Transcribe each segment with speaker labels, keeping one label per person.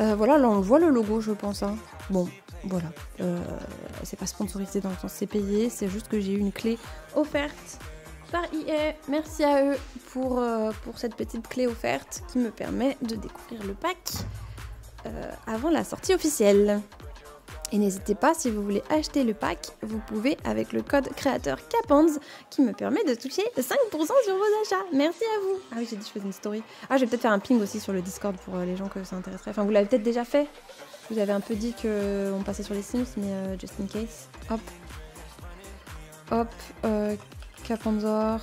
Speaker 1: Euh, voilà, là on voit le logo, je pense. hein. Bon, voilà. Euh, c'est pas sponsorisé dans le sens c'est payé, c'est juste que j'ai eu une clé offerte par EA. Merci à eux pour, euh, pour cette petite clé offerte qui me permet de découvrir le pack avant la sortie officielle. Et n'hésitez pas, si vous voulez acheter le pack, vous pouvez avec le code créateur CAPANZ qui me permet de toucher 5% sur vos achats. Merci à vous. Ah oui, j'ai dit je faisais une story. Ah, je vais peut-être faire un ping aussi sur le Discord pour euh, les gens que ça intéresserait. Enfin, vous l'avez peut-être déjà fait. Vous avez un peu dit qu'on passait sur les Sims, mais euh, just in case. Hop. Hop. Euh, Capanzor.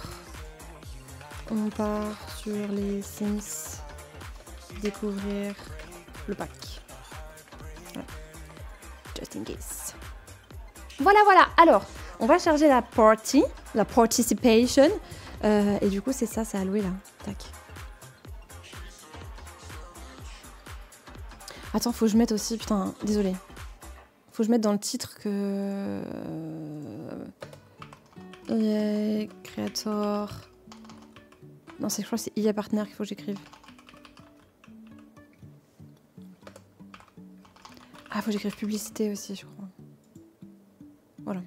Speaker 1: On part sur les Sims. Découvrir le pack. Just in. Voilà, voilà. Alors, on va charger la party, la participation. Euh, et du coup, c'est ça, c'est louer là. Tac. Attends, faut que je mette aussi, putain, désolé. Faut que je mette dans le titre que. EA Creator. Non, je crois que c'est IA Partner qu'il faut que j'écrive. Ah, faut que j'écrive publicité aussi, je crois. Voilà.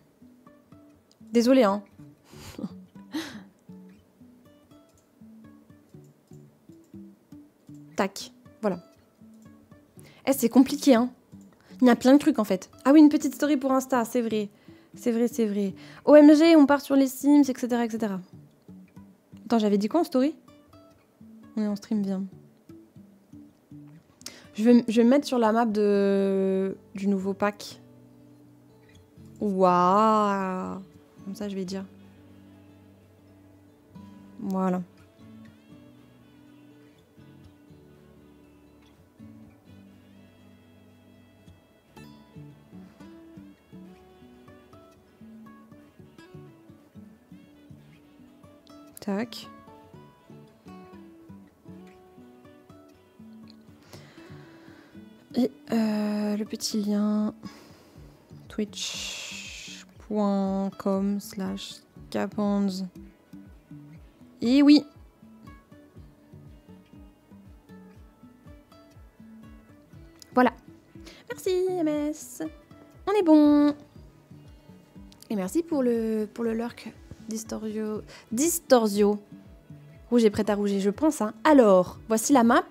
Speaker 1: Désolé, hein. Tac, voilà. Eh, c'est compliqué, hein. Il y a plein de trucs en fait. Ah oui, une petite story pour Insta, c'est vrai. C'est vrai, c'est vrai. OMG, on part sur les Sims, etc. etc. Attends, j'avais dit quoi en story? On est en stream, bien. Je vais, je vais me mettre sur la map de, du nouveau pack. Waouh Comme ça, je vais dire. Voilà. Tac. Et euh, le petit lien twitch.com slash caponz. Et oui Voilà. Merci MS. On est bon. Et merci pour le, pour le lurk Distorio. Distorsio. Rouge est prêt à rouger, je pense. hein. Alors, voici la map.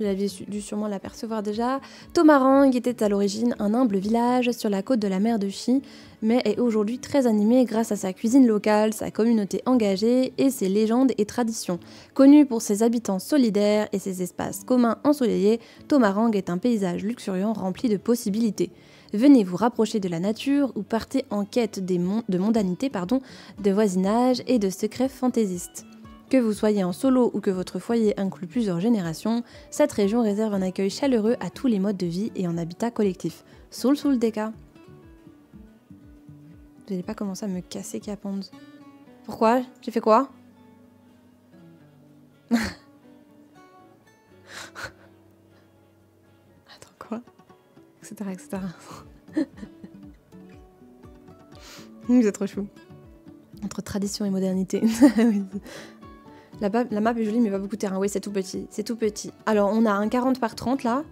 Speaker 1: Vous aviez su- dû sûrement l'apercevoir déjà. Tomarang était à l'origine un humble village sur la côte de la mer de Chi, mais est aujourd'hui très animé grâce à sa cuisine locale, sa communauté engagée et ses légendes et traditions. Connu pour ses habitants solidaires et ses espaces communs ensoleillés, Tomarang est un paysage luxuriant rempli de possibilités. Venez vous rapprocher de la nature ou partez en quête de mondanité, pardon, de voisinage et de secrets fantaisistes. Que vous soyez en solo ou que votre foyer inclut plusieurs générations, cette région réserve un accueil chaleureux à tous les modes de vie et en habitat collectif. Soul Soul Deka. Vous n'allez pas commencer à me casser Capond. Pourquoi? J'ai fait quoi? Attends, quoi? Etc. etc. Vous êtes trop chou. Entre tradition et modernité. La, map, la map est jolie, mais pas beaucoup de terrain. Oui, c'est tout petit. C'est tout petit. Alors, on a un 40 par 30 là.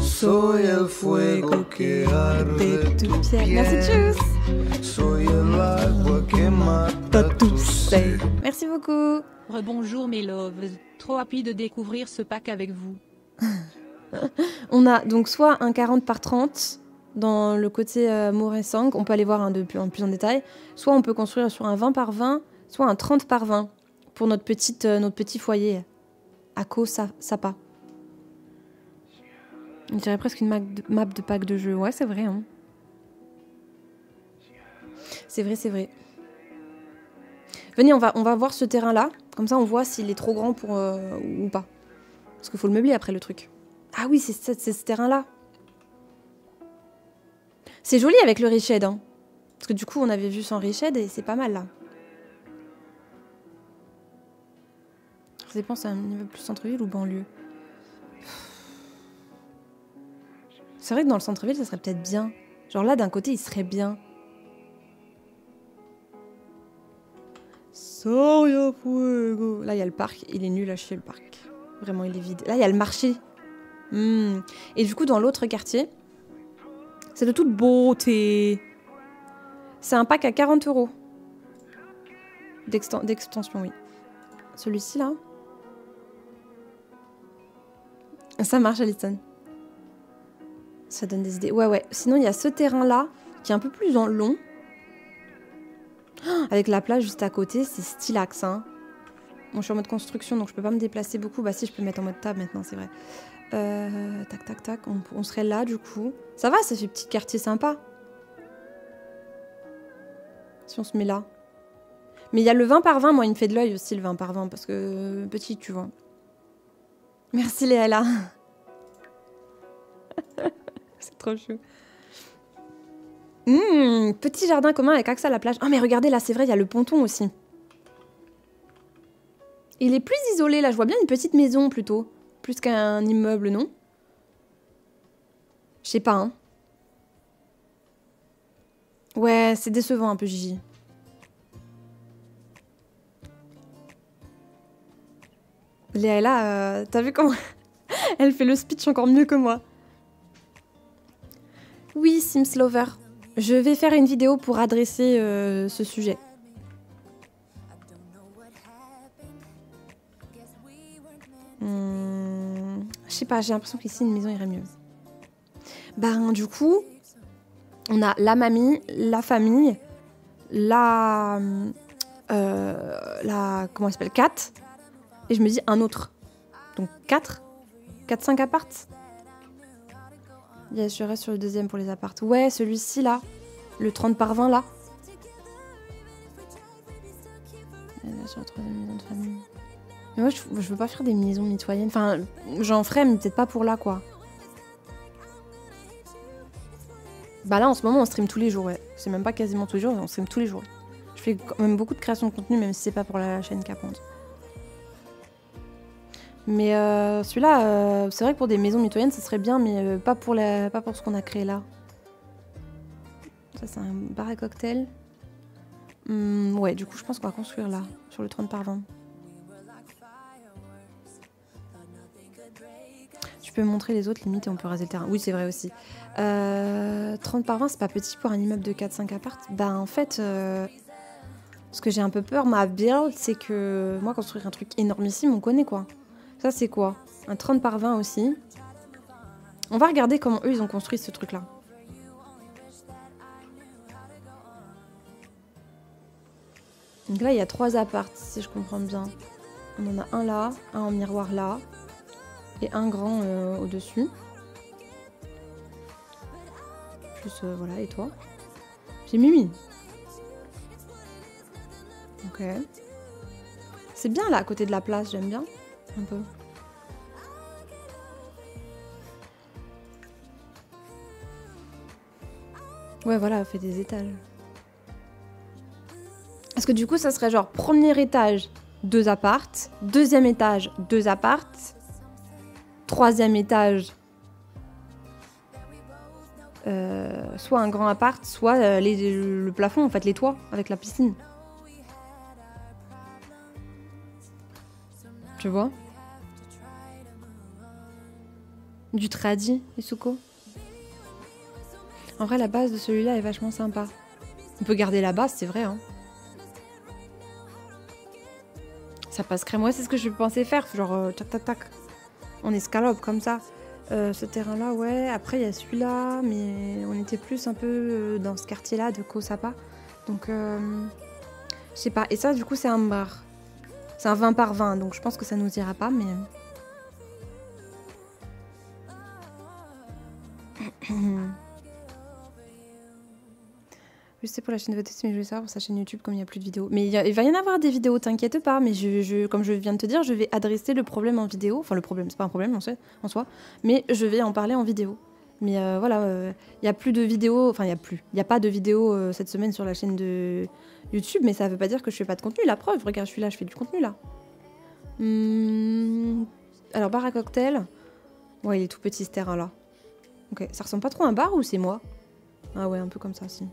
Speaker 2: Soy el fuego que arde tu
Speaker 1: Merci, tchuss
Speaker 2: Soy el agua que mata tu sed.
Speaker 1: Merci beaucoup.
Speaker 3: Rebonjour mes loves, trop happy de découvrir ce pack avec vous.
Speaker 1: On a donc soit un 40 par 30 dans le côté euh, Moresang, on peut aller voir un de plus en plus en détail, soit on peut construire sur un 20 par 20, soit un 30 par 20 pour notre, petite, euh, notre petit foyer à Ko Sa- Sapa. On dirait presque une map de, pack de jeu. Ouais, c'est vrai. hein. C'est vrai, c'est vrai. Venez, on va, on va voir ce terrain-là. Comme ça, on voit s'il est trop grand pour, euh, ou pas. Parce qu'il faut le meubler après le truc. Ah oui, c'est ce, c'est ce terrain-là. C'est joli avec le Riched. Hein. Parce que du coup, on avait vu sans Riched et c'est pas mal là. Ça dépend, c'est un niveau plus centre-ville ou banlieue. C'est vrai que dans le centre-ville, ça serait peut-être bien. Genre là, d'un côté, il serait bien. Là, il y a le parc. Il est nul à chier, le parc. Vraiment, il est vide. Là, il y a le marché. Hmm. Et du coup, dans l'autre quartier, c'est de toute beauté. C'est un pack à 40 euros. D'exten- D'extension, oui. Celui-ci, là. Ça marche, Alison. Ça donne des idées. Ouais, ouais. Sinon, il y a ce terrain-là, qui est un peu plus en long. Ah, Avec la plage juste à côté, c'est stylax, hein. Bon, je suis en mode construction, donc je peux pas me déplacer beaucoup. Bah si, je peux me mettre en mode table maintenant, c'est vrai. Euh, tac, tac, tac. On, on serait là, du coup. Ça va, ça fait petit quartier sympa. Si on se met là. Mais il y a le 20 par 20, moi, il me fait de l'œil aussi, le 20 par 20, parce que euh, petit, tu vois. Merci, Léala. c'est trop chou. Mmh, petit jardin commun avec accès à la plage. Ah, mais regardez, là, c'est vrai, il y a le ponton aussi. Il est plus isolé, là. Je vois bien une petite maison, plutôt. Plus qu'un immeuble, non? Je sais pas, hein. Ouais, c'est décevant un peu, Gigi. Léa, euh, t'as vu comment elle fait le speech encore mieux que moi Oui, Sims Lover. Je vais faire une vidéo pour adresser euh, ce sujet. Hmm, je sais pas, j'ai l'impression qu'ici une maison irait mieux. Ben du coup, on a la mamie, la famille, la, euh, la comment elle s'appelle, Kat, et je me dis un autre. Donc 4 4-5 appartes Yes, je reste sur le deuxième pour les appartes. Ouais, celui-ci là, le 30 par 20 là. Là, sur la troisième maison de famille. Mais moi, je, veux pas faire des maisons mitoyennes. Enfin, j'en ferais, mais peut-être pas pour là, quoi. Bah là, en ce moment, on stream tous les jours, ouais. C'est même pas quasiment tous les jours, on stream tous les jours. Je fais quand même beaucoup de création de contenu, même si c'est pas pour la chaîne Caponte. Mais euh, celui-là, euh, c'est vrai que pour des maisons mitoyennes, ce serait bien, mais euh, pas, pour la, pas pour ce qu'on a créé là. Ça, c'est un bar à cocktail. Hmm, ouais, du coup, je pense qu'on va construire là, sur le 30 par 20. Tu peux montrer les autres limites et on peut raser le terrain. Oui, c'est vrai aussi. Euh, 30 par 20, c'est pas petit pour un immeuble de 4-5 appart. Bah, en fait, ce que j'ai un peu peur, ma build, c'est que moi, construire un truc énormissime, on connaît quoi. Ça, c'est quoi? Un 30 par 20 aussi. On va regarder comment eux, ils ont construit ce truc-là. Donc là, il y a trois apparts, si je comprends bien. On en a un là, un en miroir là, et un grand euh, au-dessus. Plus, euh, voilà, et toi? J'ai Mimi. Ok. C'est bien là, à côté de la place, j'aime bien. Ouais, voilà, fait des étages. Parce que du coup, ça serait genre premier étage, deux appartes, deuxième étage, deux appartes, troisième étage, euh, soit un grand appart, soit euh, le plafond, en fait, les toits avec la piscine. Tu vois? Du tradi, Isuko. En vrai, la base de celui-là est vachement sympa. On peut garder la base, c'est vrai. Hein. Ça passe crème. Ouais, c'est ce que je pensais faire. Genre, euh, tac, tac, tac. On escalope comme ça. Euh, ce terrain-là, ouais. Après, il y a celui-là. Mais on était plus un peu euh, dans ce quartier-là de Kosapa. Donc, euh, je sais pas. Et ça, du coup, c'est un bar. C'est un 20 par 20. Donc, je pense que ça nous ira pas. Mais. Je sais pour la chaîne de VTC, mais je voulais savoir pour sa chaîne YouTube comme il n'y a plus de vidéos. Mais il, va y en avoir des vidéos, t'inquiète pas. Mais comme je viens de te dire, je vais adresser le problème en vidéo. Enfin, le problème, c'est pas un problème en soi, mais je vais en parler en vidéo. Mais euh, voilà, euh, il y a plus de vidéos. Enfin, il y a plus. Il n'y a pas de vidéos euh, cette semaine sur la chaîne de YouTube, mais ça veut pas dire que je fais pas de contenu. La preuve, regarde, je suis là, je fais du contenu là. Hum, alors, bar à cocktail. Ouais, il est tout petit ce terrain là. Ok, ça ressemble pas trop à un bar ou c'est moi? Ah ouais, un peu comme ça, si.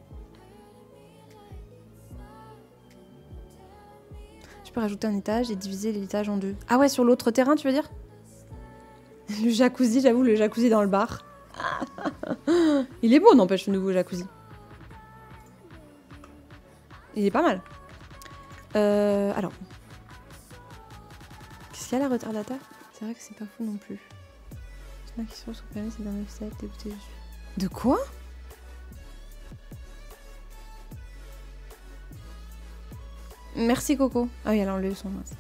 Speaker 1: Je peux rajouter un étage et diviser l'étage en deux. Ah ouais, sur l'autre terrain, tu veux dire? Le jacuzzi, j'avoue, le jacuzzi dans le bar. Il est beau, n'empêche, le nouveau jacuzzi. Il est pas mal. Euh, alors. Qu'est-ce qu'il y a la retardateur C'est vrai que c'est pas fou non plus. A sur permis, c'est dans le site, écoutez. je- De quoi? Merci Coco. Ah oui, alors le son mince.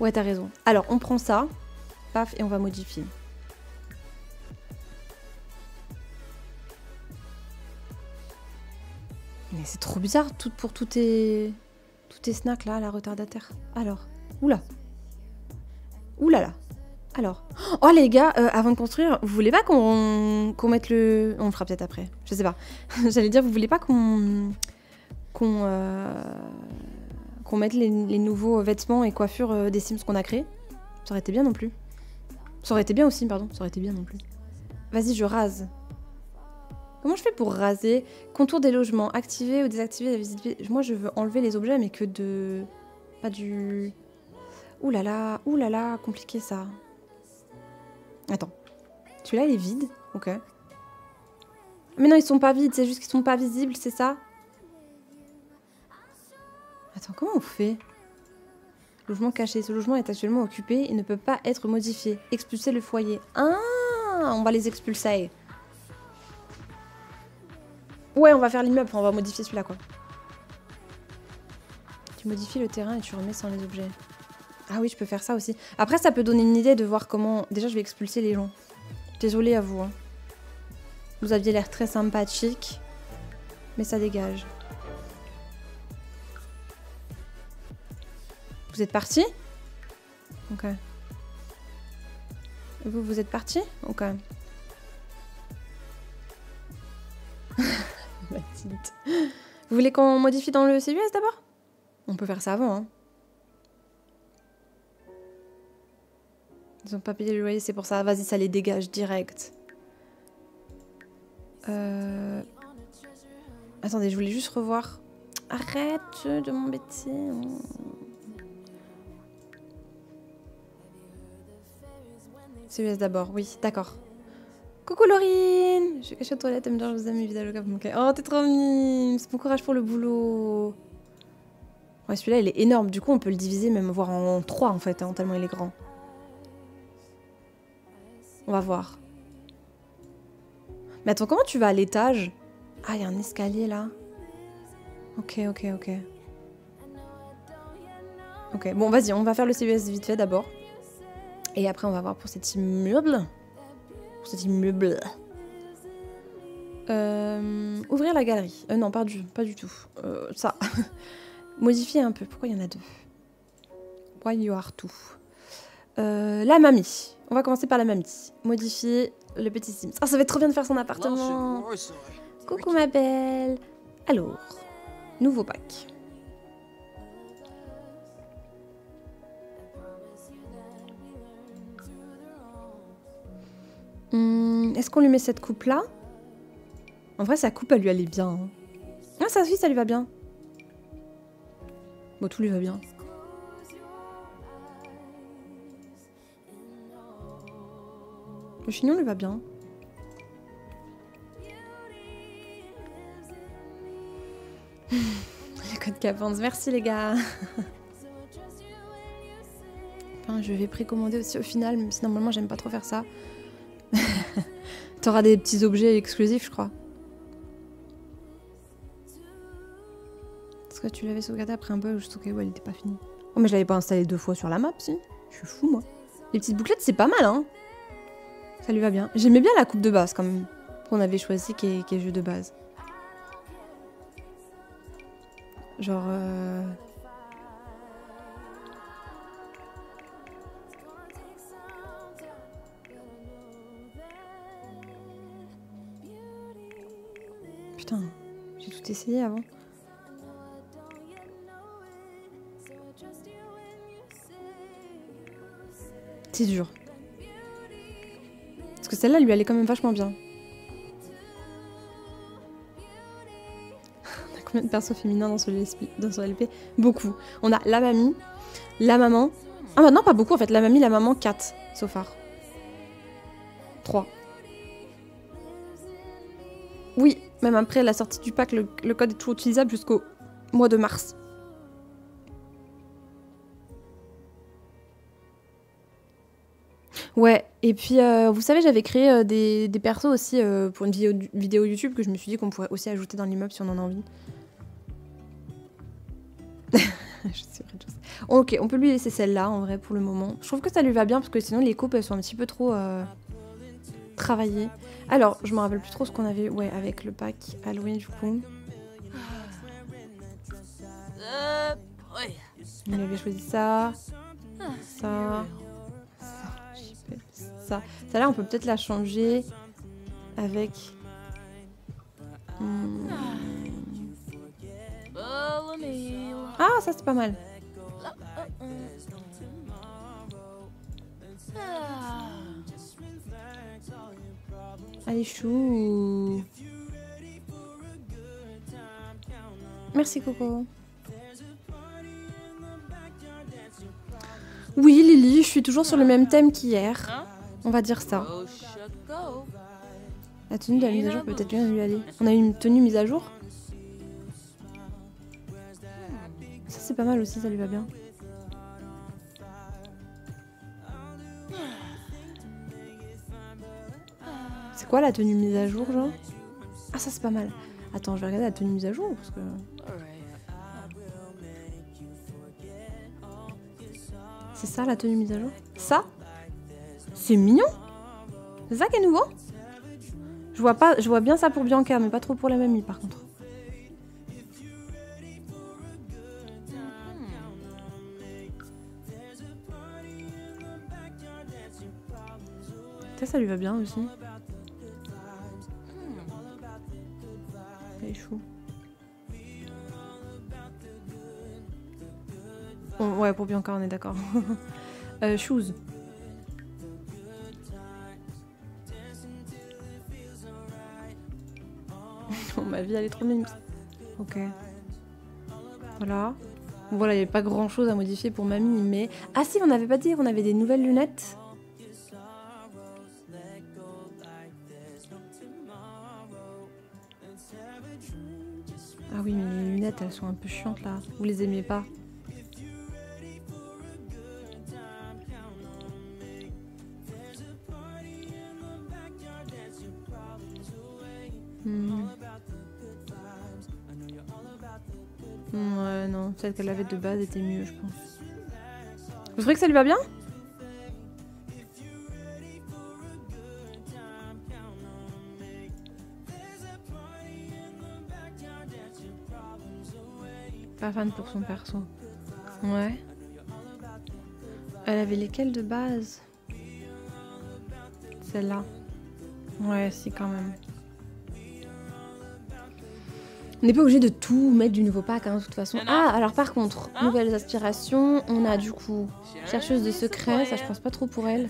Speaker 1: Ouais, t'as raison. Alors, on prend ça, paf, et on va modifier. Mais c'est trop bizarre tout, pour tous tes, tous tes snacks là, la retardataire. Alors, oula. Oula là. Alors. Oh les gars, euh, avant de construire, vous voulez pas qu'on mette le... On le fera peut-être après, je sais pas. J'allais dire, vous voulez pas qu'on... Qu'on... euh, Qu'on mette les, nouveaux vêtements et coiffures euh, des Sims qu'on a créés? Ça aurait été bien non plus. Ça aurait été bien aussi, pardon. Ça aurait été bien non plus. Vas-y, je rase. Comment je fais pour raser? Contour des logements, activer ou désactiver la visibilité? Moi, je veux enlever les objets, mais que de. Pas du. Ouh là là, ouh là là, compliqué ça. Attends. Celui-là, il est vide Ok. Mais non, ils sont pas vides, c'est juste qu'ils sont pas visibles, c'est ça? Attends, comment on fait? Logement caché. Ce logement est actuellement occupé et ne peut pas être modifié. Expulser le foyer. Ah On va les expulser. Ouais, on va faire l'immeuble, on va modifier celui-là, quoi. Tu modifies le terrain et tu remets sans les objets. Ah oui, je peux faire ça aussi. Après, ça peut donner une idée de voir comment... Déjà, je vais expulser les gens. Désolée à vous. hein. Vous aviez l'air très sympathique. Mais ça dégage. Vous êtes parti? Ok. Vous, vous êtes parti? Ok. Vous voulez qu'on modifie dans le CUS d'abord? On peut faire ça avant, hein. Ils ont pas payé le loyer, c'est pour ça. Vas-y, ça les dégage direct. Euh... Attendez, je voulais juste revoir. Arrête de m'embêter. CUS d'abord, oui, d'accord. Coucou Laurine Je suis cachée aux toilettes, elle me dit je vous aime, évidemment. Oh, t'es trop mime bon courage pour le boulot Ouais, celui-là, il est énorme. Du coup, on peut le diviser, même voir en 3, en fait, hein, tellement il est grand. On va voir. Mais attends, comment tu vas à l'étage? Ah, il y a un escalier, là. Ok, ok, ok. Ok, bon, vas-y, on va faire le CUS vite fait, d'abord. Et après, on va voir pour cet immeuble. Pour cet immeuble. Euh, ouvrir la galerie. Euh, non, pas du, tout. Euh, ça. Modifier un peu. Pourquoi il y en a deux? Why you are two? Euh, La mamie. On va commencer par la mamie. Modifier le petit Sims. Ah, ça va être trop bien de faire son appartement. Coucou ma belle. Alors, nouveau pack. Hmm, Est-ce qu'on lui met cette coupe là En vrai, sa coupe, elle lui allait bien. hein. Ah, ça aussi, ça lui va bien. Bon, tout lui va bien. Le chignon lui va bien. Le code Capance, merci les gars. Enfin, je vais précommander aussi au final, même si normalement j'aime pas trop faire ça. T'auras des petits objets exclusifs, je crois. Est-ce que tu l'avais sauvegardé après un bug juste ok, ouais, elle était pas finie. Oh, mais je l'avais pas installé deux fois sur la map, si. Je suis fou, moi. Les petites bouclettes, c'est pas mal, hein. Ça lui va bien. J'aimais bien la coupe de base, quand même. Qu'on avait choisi, qui est, jeu de base. Genre. euh, Putain, j'ai tout essayé avant. C'est dur. Celle-là lui allait quand même vachement bien. On a combien de persos féminins dans ce, dans ce LP Beaucoup. On a la mamie, la maman, Ah bah non, pas beaucoup en fait. La mamie, la maman, 4, so far. 3. Oui, même après la sortie du pack, le, le code est toujours utilisable jusqu'au mois de mars. Ouais, et puis euh, vous savez, j'avais créé euh, des, des persos aussi euh, pour une vidéo, vidéo YouTube que je me suis dit qu'on pourrait aussi ajouter dans l'immeuble si on en a envie. je suis rez-de-chaussée. Ok, on peut lui laisser celle-là en vrai pour le moment. Je trouve que ça lui va bien parce que sinon les coupes elles sont un petit peu trop travaillées. Alors, je me rappelle plus trop ce qu'on avait ouais, avec le pack Halloween du coup. Il avait choisi ça, ça, je sais ça. Là, on peut peut-être la changer avec. Hmm. Ah, ça c'est pas mal. Allez, chou. Merci Coco. Oui, Lily, je suis toujours sur le même thème qu'hier. On va dire ça. La tenue de la mise à jour peut peut-être bien lui aller. On a une tenue mise à jour Ça, c'est pas mal aussi, ça lui va bien. C'est quoi la tenue mise à jour, genre? Ah, ça, c'est pas mal. Attends, je vais regarder la tenue mise à jour parce que. C'est ça la tenue mise à jour? Ça? C'est mignon C'est ça qui est nouveau je vois, bien ça pour Bianca, mais pas trop pour la mamie par contre. Ça, lui va bien aussi. Elle est ouais, pour Bianca, on est d'accord. euh, shoes. Ma vie, elle est trop mimes. Ok. Voilà. Voilà, il n'y avait pas grand chose à modifier pour mamie, mais. Ah si, on n'avait pas dit, on avait des nouvelles lunettes. Ah oui, mais les lunettes, elles sont un peu chiantes là. Vous les aimez pas qu'elle avait de base était mieux, je pense. Vous trouvez que ça lui va bien? Pas fan pour son perso. Ouais. Elle avait lesquelles de base? Celle-là. Ouais, si, quand même. On n'est pas obligé de tout mettre du nouveau pack, hein, de toute façon. Ah, alors par contre, nouvelles aspirations. On a du coup chercheuse de secrets, ça je pense pas trop pour elle.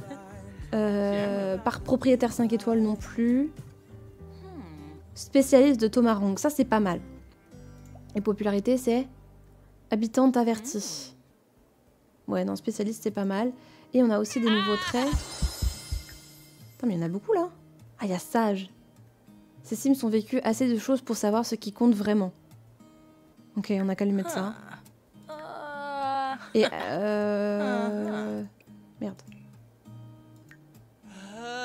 Speaker 1: Euh, par propriétaire 5 étoiles non plus. Spécialiste de Tomarong, ça c'est pas mal. Et popularité c'est habitante avertie. Ouais, non, spécialiste c'est pas mal. Et on a aussi des nouveaux traits. Putain, mais il y en a beaucoup là. Ah, il y a sage. Ces sims ont vécu assez de choses pour savoir ce qui compte vraiment. Ok, on a qu'à lui mettre ça. Et euh... Merde.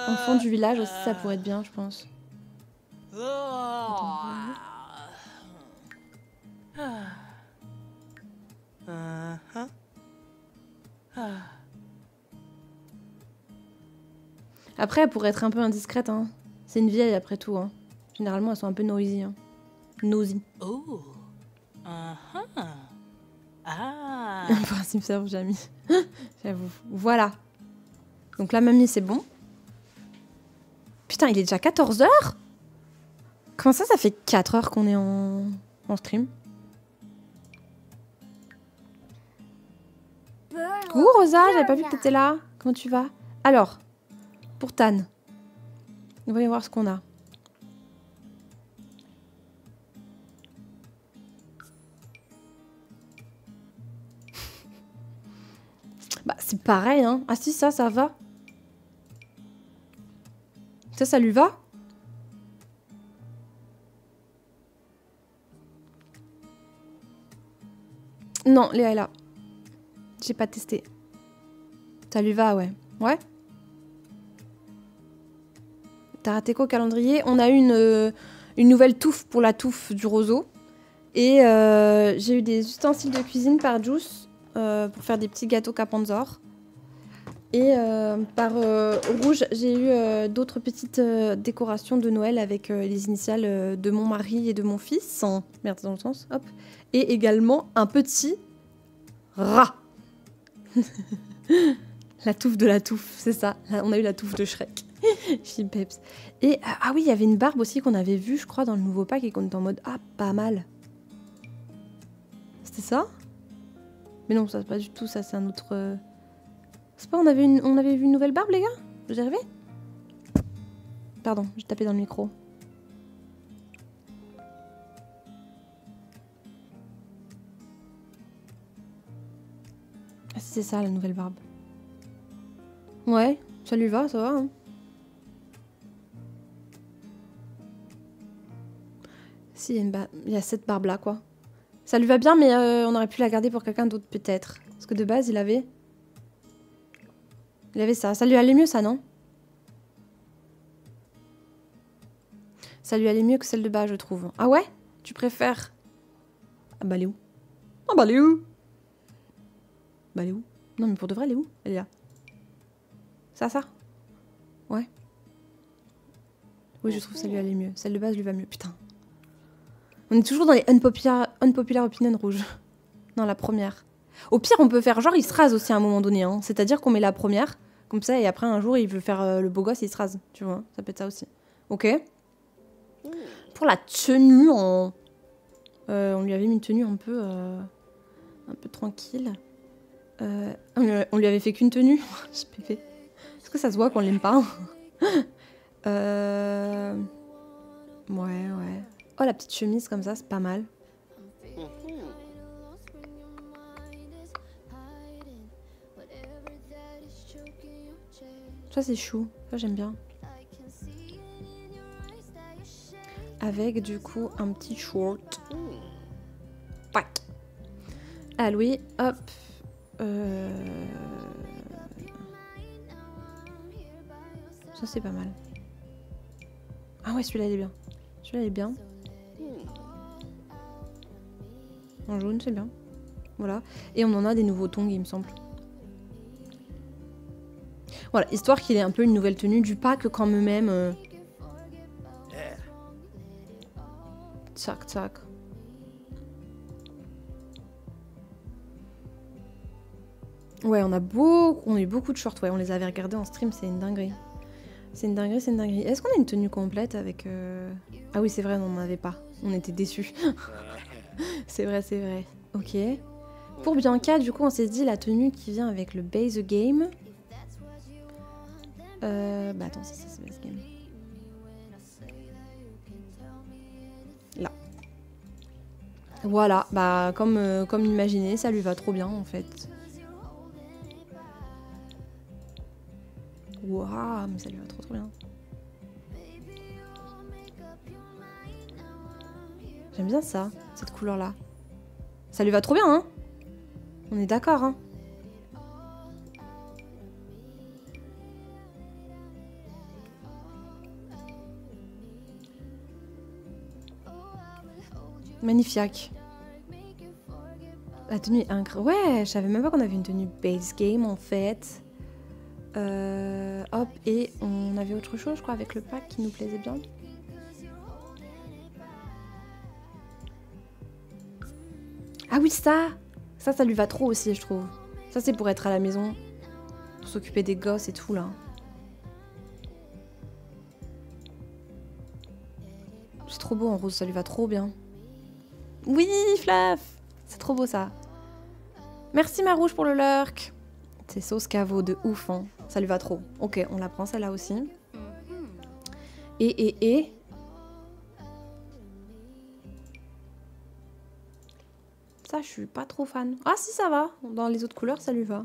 Speaker 1: Enfant du village aussi, ça pourrait être bien, je pense. Après, elle pourrait être un peu indiscrète, hein. C'est une vieille après tout, hein. Généralement, elles sont un peu noisy, hein. Nosy.
Speaker 4: Oh. Uh-huh. Ah.
Speaker 1: Pour un simseur, j'ai mis. J'avoue. Voilà. Donc la mamie, c'est bon. Putain, il est déjà 14h Comment ça, ça fait 4 heures qu'on est en, en stream? Coucou Rosa, j'avais pas vu que t'étais là. Comment tu vas? Alors, pour Tan, voyons voir ce qu'on a. C'est pareil, hein. Ah si, ça, ça va. Ça, ça lui va? Non, Léa est là. J'ai pas testé. Ça lui va, ouais. Ouais? T'as raté quoi calendrier? On a eu une, euh, une nouvelle touffe pour la touffe du roseau. Et euh, j'ai eu des ustensiles de cuisine par Juice pour faire des petits gâteaux Capanzor. Et euh, par euh, rouge, j'ai eu euh, d'autres petites euh, décorations de Noël avec euh, les initiales euh, de mon mari et de mon fils. En... Merde, dans le sens. Hop. Et également un petit rat. la touffe de la touffe, c'est ça. On a eu la touffe de Shrek. Chez Peps. Et euh, ah oui, il y avait une barbe aussi qu'on avait vue, je crois, dans le nouveau pack et qu'on était en mode ah, pas mal. C'était ça? Mais non, ça c'est pas du tout ça, c'est un autre. euh, C'est pas, on avait, on avait vu une nouvelle barbe, les gars? Vous arrivez? Pardon, j'ai tapé dans le micro. Ah, c'est ça, la nouvelle barbe. Ouais, ça lui va, ça va. hein. Si, il y a, une il y a cette barbe-là, quoi. Ça lui va bien, mais euh, on aurait pu la garder pour quelqu'un d'autre, peut-être. Parce que de base, il avait... Il avait ça. Ça lui allait mieux, ça, non? Ça lui allait mieux que celle de bas, je trouve. Ah ouais? Tu préfères? Ah bah, elle est où? Ah bah, elle est où? Bah, elle est où? Non, mais pour de vrai, elle est où? Elle est là. Ça, ça? Ouais. Oui, je trouve ça lui allait mieux. Celle de base lui va mieux. Putain. On est toujours dans les unpopular, unpopular opinion rouges. Non, la première. Au pire, on peut faire genre, il se rase aussi à un moment donné. Hein. C'est-à-dire qu'on met la première, comme ça, et après, un jour, il veut faire euh, le beau gosse, il se rase. Tu vois, ça peut être ça aussi. Ok? Pour la tenue, en... euh, on lui avait mis une tenue un peu, euh, un peu tranquille. On, lui, on lui avait fait qu'une tenue. Est-ce que ça se voit qu'on l'aime pas? Ouais, ouais. Oh, la petite chemise comme ça, c'est pas mal. Ça, c'est chou. Ça, j'aime bien. Avec, du coup, un petit short. Ah, Louis, hop. Euh... Ça, c'est pas mal. Ah ouais, celui-là, il est bien. Celui-là, il est bien. En jaune, c'est bien. Voilà. Et on en a des nouveaux tongs, il me semble. Voilà, histoire qu'il ait un peu une nouvelle tenue du pack quand même. euh. Tchac, tchac. Ouais, on a beaucoup, on a eu beaucoup de shorts. Ouais, on les avait regardés en stream, c'est une dinguerie. C'est une dinguerie, c'est une dinguerie. Est-ce qu'on a une tenue complète avec euh, Ah oui, c'est vrai, on n'en avait pas. On était déçus. c'est vrai, c'est vrai. Ok. Pour Bianca, du coup, on s'est dit la tenue qui vient avec le base game. Euh, bah attends, c'est ça, c'est base game. Là. Voilà, bah comme, euh, comme imaginé, ça lui va trop bien en fait. Waouh, mais ça lui va trop trop bien. J'aime bien ça, cette couleur-là. Ça lui va trop bien, hein? On est d'accord, hein? Magnifique. La tenue est incroyable. Ouais, je savais même pas qu'on avait une tenue base game en fait. Euh, hop, et on avait autre chose, je crois, avec le pack qui nous plaisait bien. Ah oui, ça Ça, ça lui va trop aussi, je trouve. Ça, c'est pour être à la maison, pour s'occuper des gosses et tout, là. C'est trop beau en rose, ça lui va trop bien. Oui, Flav C'est trop beau, ça. Merci, Marouche, pour le lurk. C'est sauce caveau de ouf, hein. Ça lui va trop. Ok, on la prend celle-là aussi. Et, et, et... Ça, je suis pas trop fan. Ah si, ça va. Dans les autres couleurs, ça lui va.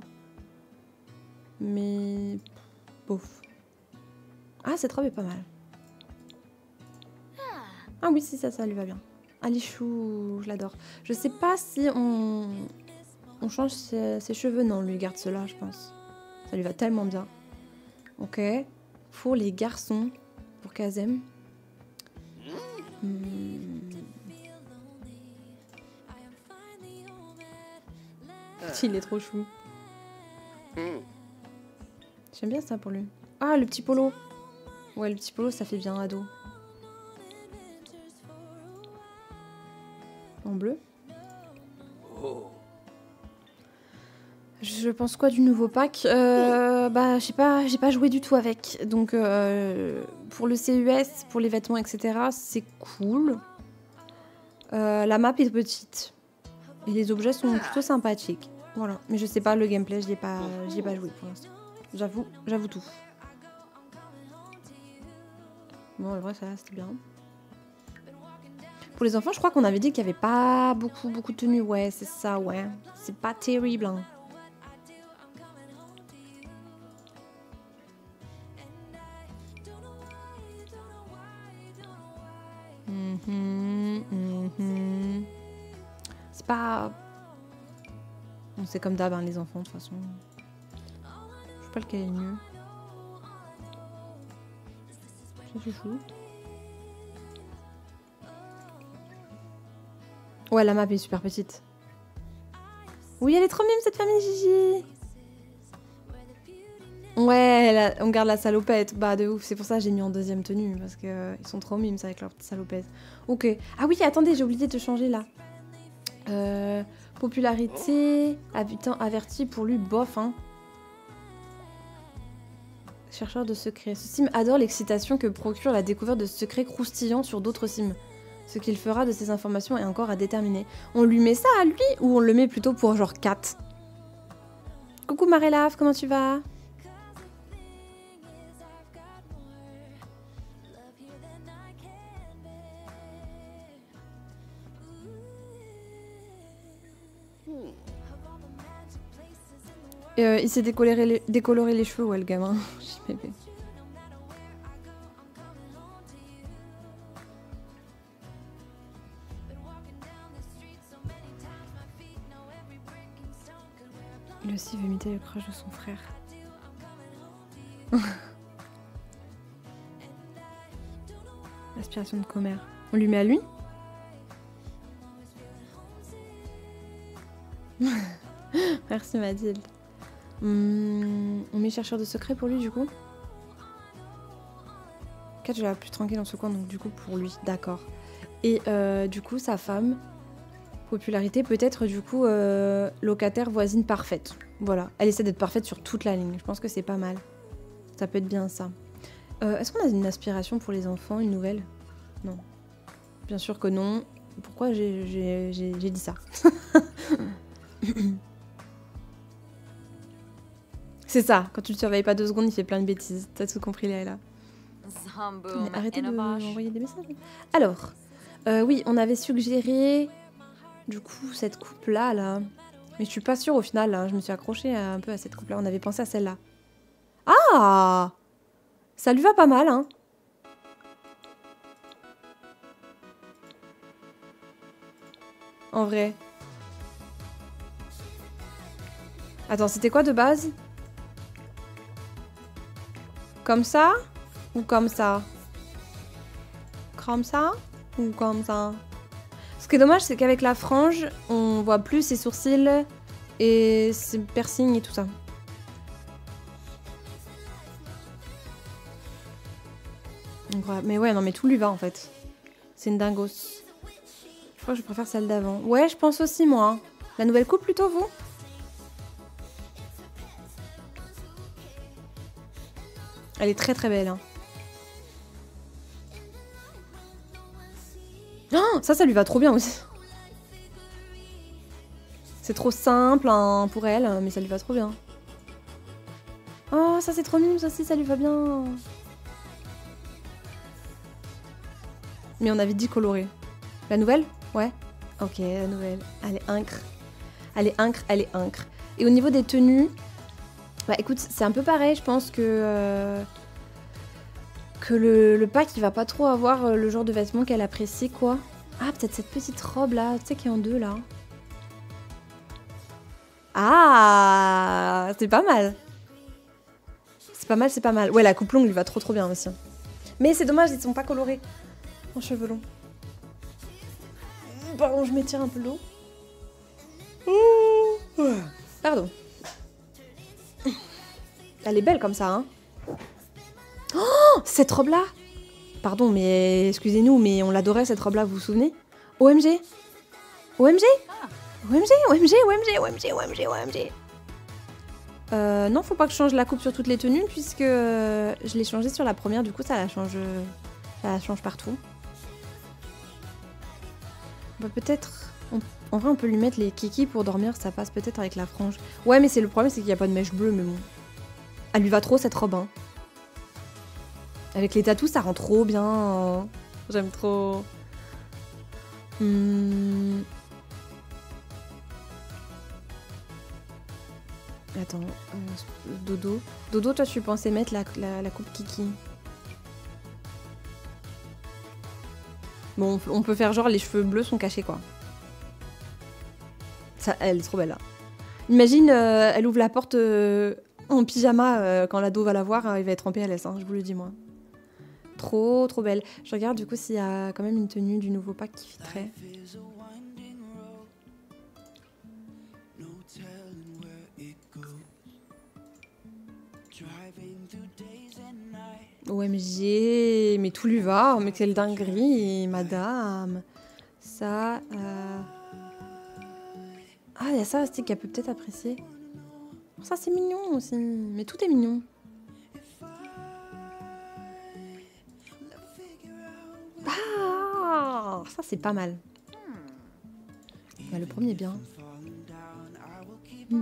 Speaker 1: Mais. Bof. Ah, cette robe est pas mal. Ah oui, si, ça, ça lui va bien. Alichou, je l'adore. Je sais pas si on. On change ses, ses cheveux. Non, on lui garde cela, je pense. Ça lui va tellement bien. Ok. Pour les garçons. Pour Kazem. Hmm. Il est trop chou. J'aime bien ça pour lui. Ah, le petit polo. Ouais, le petit polo, ça fait bien ado. En bleu. Je pense quoi du nouveau pack? Euh, Bah, j'ai pas, j'ai pas joué du tout avec. Donc, euh, pour le CUS, pour les vêtements, etc., c'est cool. Euh, la map est petite. Et les objets sont plutôt sympathiques. Voilà. Mais je sais pas, le gameplay, j'y ai pas, j'y ai pas joué pour l'instant. J'avoue, j'avoue tout. Bon, en vrai, ça, c'était bien. Pour les enfants, je crois qu'on avait dit qu'il y avait pas beaucoup, beaucoup de tenues. Ouais, c'est ça, ouais. C'est pas terrible, hein. Mhm, mhm. C'est pas. C'est comme d'hab, hein, les enfants, de toute façon. Je sais pas lequel est mieux. C'est chou. Ouais, la map est super petite. Oui, elle est trop mime cette famille, Gigi. Ouais, on garde la salopette. Bah, de ouf. C'est pour ça que j'ai mis en deuxième tenue. Parce que euh, sont trop mimes avec leur salopette. Ok. Ah oui, attendez, j'ai oublié de changer là. Euh, popularité. Habitant averti pour lui, bof, hein. Chercheur de secrets. Ce sim adore l'excitation que procure la découverte de secrets croustillants sur d'autres sims. Ce qu'il fera de ces informations est encore à déterminer. On lui met ça à lui ou on le met plutôt pour genre 4 Coucou Marélave, comment tu vas? Euh, il s'est décoloré les, décoloré les cheveux, ouais, le gamin. JPP. Il aussi veut imiter le crush de son frère. L'aspiration de commère. On lui met à lui Merci Mathilde. Hmm, on met chercheur de secret pour lui du coup 4 je la plus tranquille dans ce coin donc du coup pour lui, d'accord. Et euh, du coup sa femme, popularité peut-être du coup euh, locataire voisine parfaite. Voilà, elle essaie d'être parfaite sur toute la ligne, je pense que c'est pas mal. Ça peut être bien ça. Euh, Est-ce qu'on a une aspiration pour les enfants, une nouvelle? Non. Bien sûr que non. Pourquoi j'ai dit ça? C'est ça, quand tu le surveilles pas deux secondes, il fait plein de bêtises. T'as tout compris, Léa. Mais arrêtez de m'envoyer des messages. Alors, euh, oui, on avait suggéré, du coup, cette coupe-là, là. Mais je suis pas sûre au final, là. Je me suis accrochée un peu à cette coupe-là. On avait pensé à celle-là. Ah Ça lui va pas mal, hein En vrai. Attends, c'était quoi de base? Comme ça Ou comme ça? Comme ça Ou comme ça? Ce qui est dommage, c'est qu'avec la frange, on voit plus ses sourcils et ses piercings et tout ça. Mais ouais, non, mais tout lui va en fait. C'est une dingos. Je crois que je préfère celle d'avant. Ouais, je pense aussi, moi. La nouvelle coupe plutôt, vous? Elle est très très belle. Hein. Oh, ça, ça lui va trop bien aussi. C'est trop simple hein, pour elle, mais ça lui va trop bien. Oh, ça c'est trop mignon, ça aussi, ça lui va bien. Mais on avait dit coloré. La nouvelle? Ouais. Ok, la nouvelle. Elle est incre. Elle est incre, elle est incre. Et au niveau des tenues, Bah écoute, c'est un peu pareil, je pense que. euh, que le, le pack il va pas trop avoir euh, le genre de vêtements qu'elle apprécie quoi. Ah, peut-être cette petite robe là, tu sais, qui est en deux là. Ah, c'est pas mal. C'est pas mal, c'est pas mal. Ouais, la coupe longue lui va trop trop bien aussi. Mais c'est dommage, ils sont pas colorés en cheveux longs. Pardon, je m'étire un peu l'eau. Pardon. Elle est belle comme ça, hein. Oh, cette robe-là Pardon, mais excusez-nous, mais on l'adorait cette robe-là, vous vous souvenez? OMG OMG OMG, OMG, OMG, OMG, OMG, OMG. Euh, non, faut pas que je change la coupe sur toutes les tenues puisque euh, je l'ai changée sur la première, du coup ça la change, euh, ça la change partout. Bah, peut-être. En vrai, on peut lui mettre les kikis pour dormir, ça passe peut-être avec la frange. Ouais, mais c'est le problème, c'est qu'il n'y a pas de mèche bleue, mais bon. Elle lui va trop cette robe, hein. Avec les tatous, ça rend trop bien. hein. J'aime trop. Hmm. Attends, euh, Dodo. Dodo, toi, tu pensais mettre la, la, la coupe Kiki. Bon, on peut- on peut faire genre les cheveux bleus sont cachés, quoi. Ça, elle est trop belle, là. Imagine, euh, elle ouvre la porte euh, en pyjama euh, quand l'ado va la voir, hein, il va être en PLS, hein, je vous le dis, moi. Trop, trop belle. Je regarde du coup s'il y a quand même une tenue du nouveau pack qui fitterait. OMG, mais tout lui va, mais quelle dinguerie, madame. Ça, euh... Ah, il y a ça aussi qu'elle peut peut-être apprécier. Ça, c'est mignon aussi, mais tout est mignon. Ah, ça c'est pas mal. Bah, le premier est bien. Je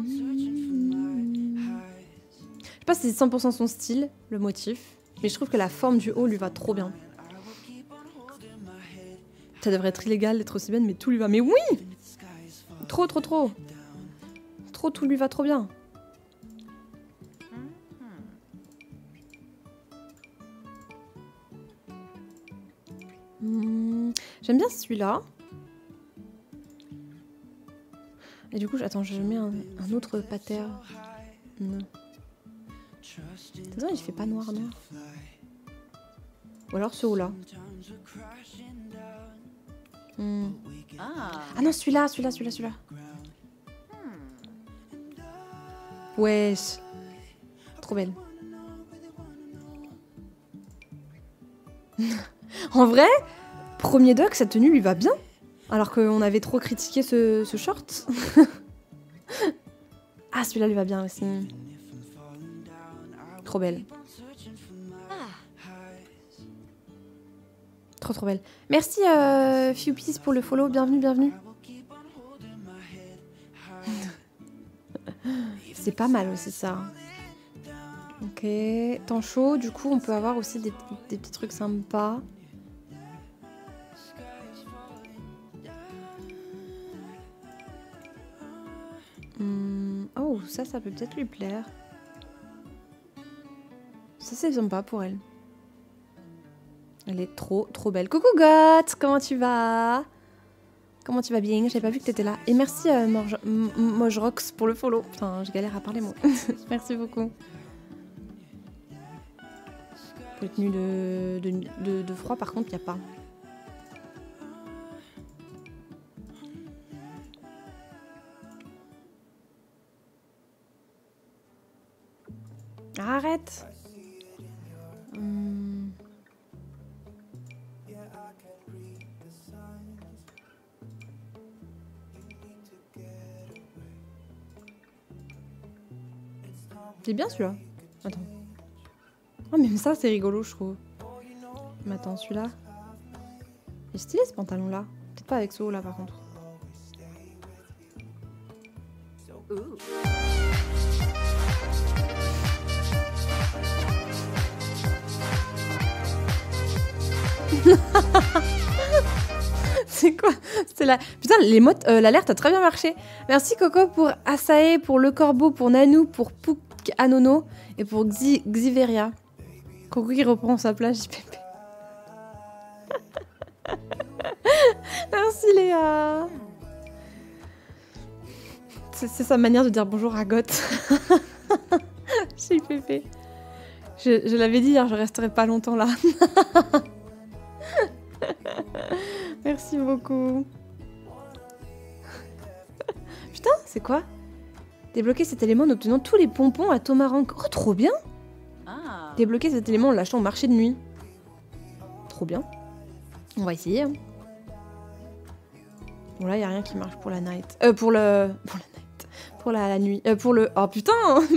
Speaker 1: sais pas si c'est 100% son style, le motif, mais je trouve que la forme du haut lui va trop bien. Ça devrait être illégal d'être aussi belle, mais tout lui va. Mais oui Trop, trop, trop Trop, tout lui va trop bien. Hmm, J'aime bien celui-là. Et du coup, attends, je mets un, autre pattern. Non. Attends, il fait pas noir, noir. Ou alors ce haut-là. Hmm.
Speaker 4: Ah.
Speaker 1: Ah non, celui-là, celui-là, celui-là, celui-là. Wesh. Trop belle. en vrai, premier doc, cette tenue lui va bien. Alors qu'on avait trop critiqué ce, short. ah, celui-là lui va bien aussi. Trop belle. Trop trop belle. Merci euh, pour le follow. Bienvenue, bienvenue. C'est pas mal aussi ça. Ok, temps chaud, du coup on peut avoir aussi des petits trucs sympas. Hmm, Oh, ça, ça peut peut-être lui plaire. Ça, c'est sympa pour elle. Elle est trop, trop belle. Coucou Got, comment tu vas? Comment tu vas bien? J'avais pas vu que t'étais là. Et merci euh, Mojrox pour le follow. Enfin, je galère à parler moi. merci beaucoup. Pour les tenues de, de, de- de froid, par contre, il a pas. Arrête Hmm. C'est bien celui-là. Attends. Oh, même ça, c'est rigolo, je trouve. Mais attends, celui-là. Il est stylé ce pantalon-là. Peut-être pas avec ce haut-là, par contre. C'est quoi C'est la... Putain, les mots, euh, l'alerte a très bien marché. Merci Coco pour Asae, pour Le Corbeau, pour Nanou, pour Pou- Anono et pour Xi- Xiveria. Coucou qui reprend sa place, JPP. Merci Léa. C'est c'est sa manière de dire bonjour à Goth. JPP. Je, je l'avais dit hier, je resterai pas longtemps là. Merci beaucoup. Putain, c'est quoi? Débloquer cet élément en obtenant tous les pompons à Tomarank. Oh, trop bien
Speaker 4: Ah.
Speaker 1: Débloquer cet élément en l'achetant au marché de nuit. Trop bien. On va essayer. hein. Bon là, y a rien qui marche pour la night. Euh, pour le... Pour la night. Pour la, la nuit. Euh, pour le... Oh putain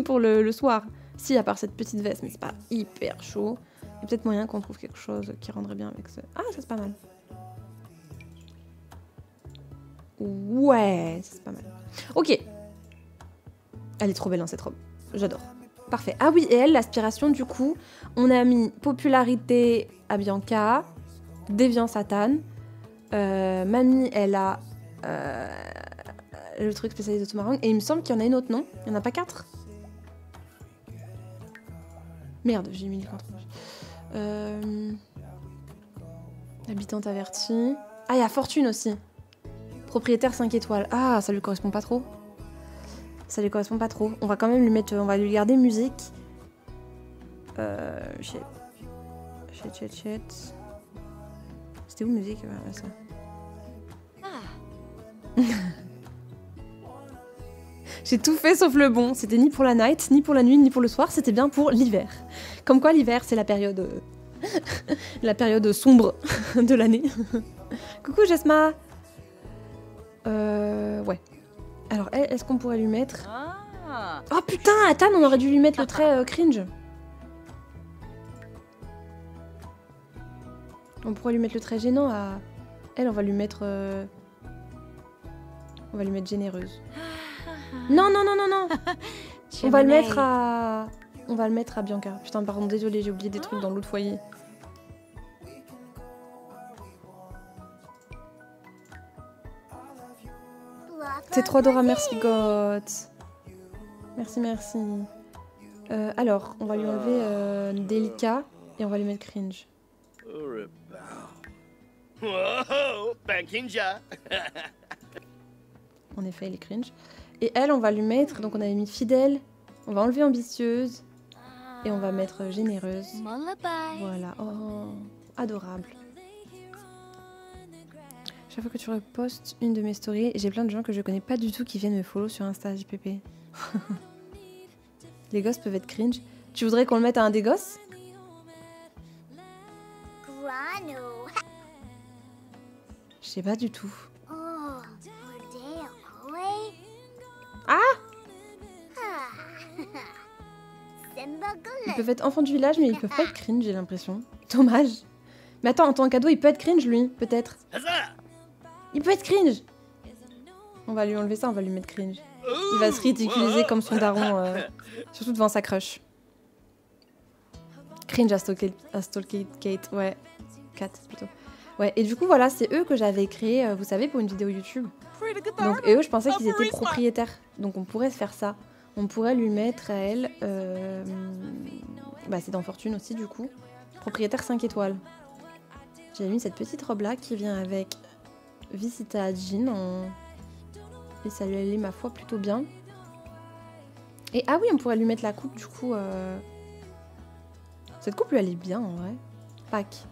Speaker 1: Pour le, le soir. Si, à part cette petite veste, mais c'est pas hyper chaud. Il y a peut-être moyen qu'on trouve quelque chose qui rendrait bien avec ce... Ah, ça c'est pas mal. Ouais, ça, c'est pas mal. Ok. Elle est trop belle dans cette robe. J'adore. Parfait. Ah oui, et elle, l'aspiration, du coup, on a mis popularité à Bianca, déviance à Tan. Euh, Mamie, elle a euh, le truc spécialisé de Tomarang. Et il me semble qu'il y en a une autre, non? Il n'y en a pas quatre? Merde, j'ai mis le contre. Euh... Habitante avertie. Ah, il y a Fortune aussi. Propriétaire 5 étoiles. Ah, ça lui correspond pas trop. Ça lui correspond pas trop. On va quand même lui mettre. On va lui garder musique. Euh. Shit. Shit, shit, shit. C'était où musique euh, ça? J'ai tout fait sauf le bon. C'était ni pour la night, ni pour la nuit, ni pour le soir. C'était bien pour l'hiver. Comme quoi, l'hiver, c'est la période. euh, la période sombre de l'année. Coucou Jesma Euh. Ouais. Alors, elle, est-ce qu'on pourrait lui mettre?
Speaker 4: Ah.
Speaker 1: Oh putain, Athan, on aurait dû lui mettre le trait euh, cringe. On pourrait lui mettre le trait gênant à. Elle, on va lui mettre. euh, On va lui mettre généreuse. Non, non, non, non, non On va le mettre à. On va le mettre à Bianca. Putain, pardon, désolé, j'ai oublié des trucs dans l'autre foyer. C'est trop Dora, merci Goth. Merci, merci. Euh, alors, on va lui enlever euh, délicat et on va lui mettre cringe.
Speaker 5: Whoa, Bankinja.
Speaker 1: En effet, il est cringe. Et elle, on va lui mettre, donc on avait mis fidèle, on va enlever ambitieuse et on va mettre généreuse. Voilà, oh, adorable. Chaque fois que tu repostes une de mes stories, j'ai plein de gens que je connais pas du tout qui viennent me follow sur Insta JPP. Les gosses peuvent être cringe. Tu voudrais qu'on le mette à un des gosses? Je sais pas du tout. Peuvent être enfants du village, mais ils peuvent pas être cringe, j'ai l'impression. Dommage. Mais attends, en tant qu'ado, il peut être cringe, lui, peut-être. Il peut être cringe On va lui enlever ça, on va lui mettre cringe. Il va se ridiculiser comme son daron, euh, surtout devant sa crush. Cringe à stalker, à stalker Kate, ouais. Kat, plutôt. Ouais, et du coup, voilà, c'est eux que j'avais créé, euh, vous savez, pour une vidéo YouTube. Donc, et eux, je pensais qu'ils étaient propriétaires. Donc, on pourrait se faire ça. On pourrait lui mettre à elle. euh, Bah, c'est dans Fortune aussi, du coup. Propriétaire 5 étoiles. J'ai mis cette petite robe là qui vient avec Visita Jean. Et ça lui allait, ma foi, plutôt bien. Et ah oui, on pourrait lui mettre la coupe, du coup. euh, Cette coupe lui allait bien en vrai. Pâques.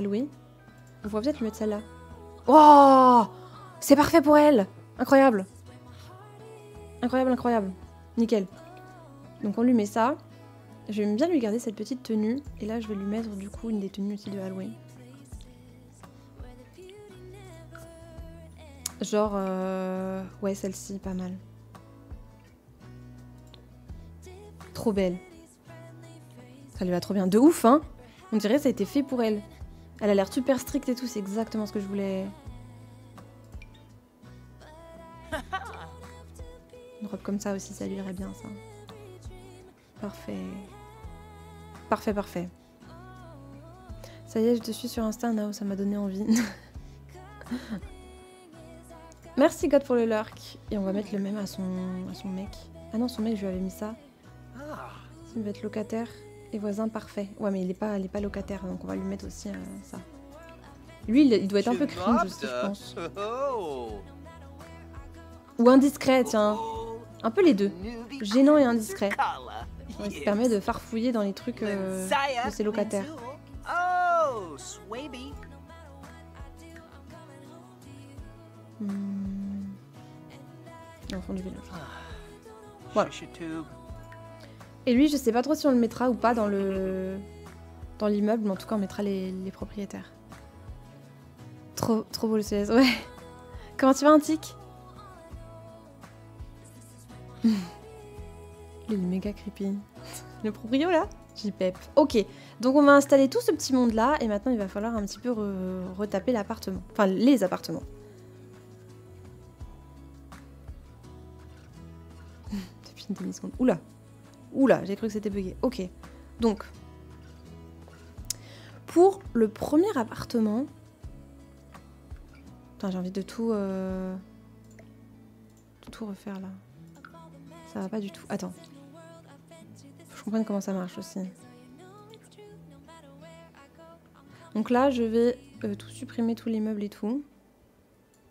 Speaker 1: Louer. On pourrait peut-être lui mettre celle-là. Oh C'est parfait pour elle Incroyable Incroyable, incroyable. Nickel. Donc on lui met ça. Vais bien lui garder cette petite tenue. Et là, je vais lui mettre du coup une des tenues aussi de Halloween. Genre, euh, ouais, celle-ci, pas mal. Trop belle. Ça lui va trop bien. De ouf, hein On dirait que ça a été fait pour elle. Elle a l'air super stricte et tout, c'est exactement ce que je voulais. Une robe comme ça aussi, ça lui irait bien, ça. Parfait. Parfait, parfait. Ça y est, je te suis sur Insta, Nao, ça m'a donné envie. Merci God pour le lurk. Et on va mettre le même à son, à son mec. Ah non, son mec, je lui avais mis ça. Il va être locataire et voisin parfait. Ouais, mais il est pas, il est pas locataire, donc on va lui mettre aussi euh, ça. Lui, il, il doit être un peu cringe aussi, je pense.
Speaker 5: Oh.
Speaker 1: Ou indiscret, tiens. Un peu les deux. Gênant et indiscret. Ouais, ça permet de farfouiller dans les trucs euh, de ses locataires.
Speaker 5: Oh, Swaby.
Speaker 1: Hmm. Enfant du village. Voilà.
Speaker 5: Tube.
Speaker 1: Et lui, je sais pas trop si on le mettra ou pas dans le dans l'immeuble, mais en tout cas, on mettra les, les propriétaires. Trop, trop beau le Suez, ouais. Comment tu vas, Antique? Il est méga creepy. Le proprio, là J'y pep. Ok, donc on va installer tout ce petit monde-là, et maintenant, il va falloir un petit peu re- retaper l'appartement. Enfin, les appartements. Depuis une demi-seconde. Oula Oula, j'ai cru que c'était bugué. Ok. Donc, pour le premier appartement. Putain, j'ai envie de tout. euh, de tout refaire là. Ça va pas du tout. Attends. Comprenne comment ça marche aussi. Donc là, je vais euh, tout supprimer, tout l'immeuble et tout.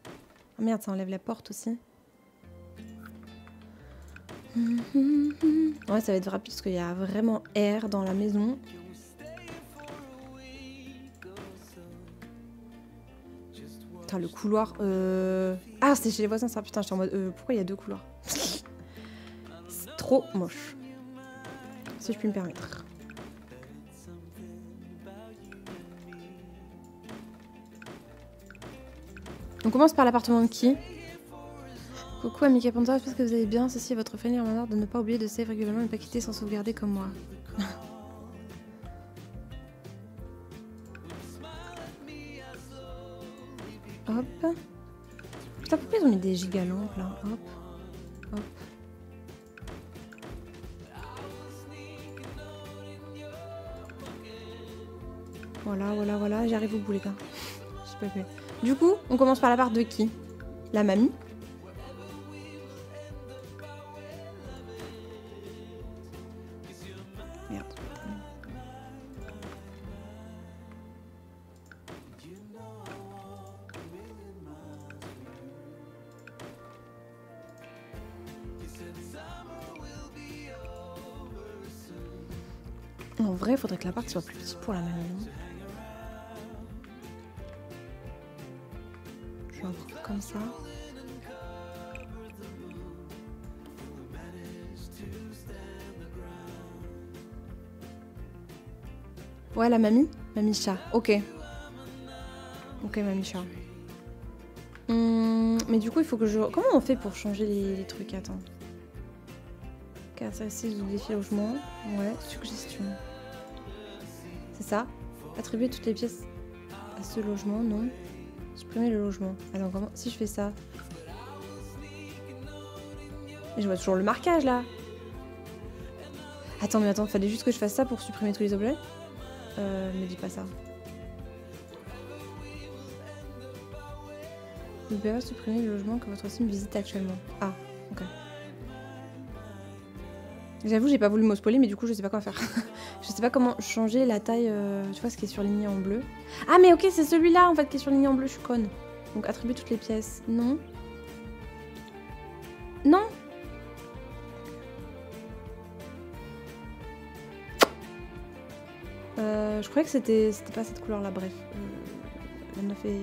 Speaker 1: Ah merde, ça enlève la porte aussi. Ouais, ça va être rapide parce qu'il y a vraiment air dans la maison. Putain, le couloir. Euh... Ah, c'était chez les voisins, ça. Putain, j'étais en mode. euh, pourquoi il y a deux couloirs? C'est trop moche. Si je puis me permettre. On commence par l'appartement de qui? Coucou Amika Panta, j'espère que vous allez bien. Ceci est votre famille en honneur de ne pas oublier de save régulièrement et ne pas quitter sans sauvegarder comme moi. Hop. Putain, pourquoi ils ont mis des gigalampes là? Hop. Voilà, voilà, voilà, j'arrive au bout les gars. Pas. Du coup, on commence par la part de qui? La mamie Merde. En vrai, il faudrait que l'appart soit plus petit pour la mamie. Ouais, la mamie? Mamie chat, ok. Ok, mamie chat. Hum, mais du coup, il faut que je... Comment on fait pour changer les, les trucs? Attends. Caractéristiques du défi logement. Ouais, suggestion. C'est ça? Attribuer toutes les pièces à ce logement, non. Supprimer le logement. Attends, comment... Si je fais ça... Mais je vois toujours le marquage, là Attends, mais attends, fallait juste que je fasse ça pour supprimer tous les objets euh, me dis pas ça. Vous pouvez supprimer le logement que votre sim visite actuellement. Ah, ok. J'avoue, j'ai pas voulu m'ospoler, mais du coup, je sais pas quoi faire. je sais pas comment changer la taille, euh, tu vois, ce qui est surligné en bleu. Ah, mais ok, c'est celui-là en fait qui est surligné en bleu, je suis conne. Donc, attribuer toutes les pièces. Non. Non Euh, je croyais que c'était pas cette couleur là, bref. Euh, la 9 et.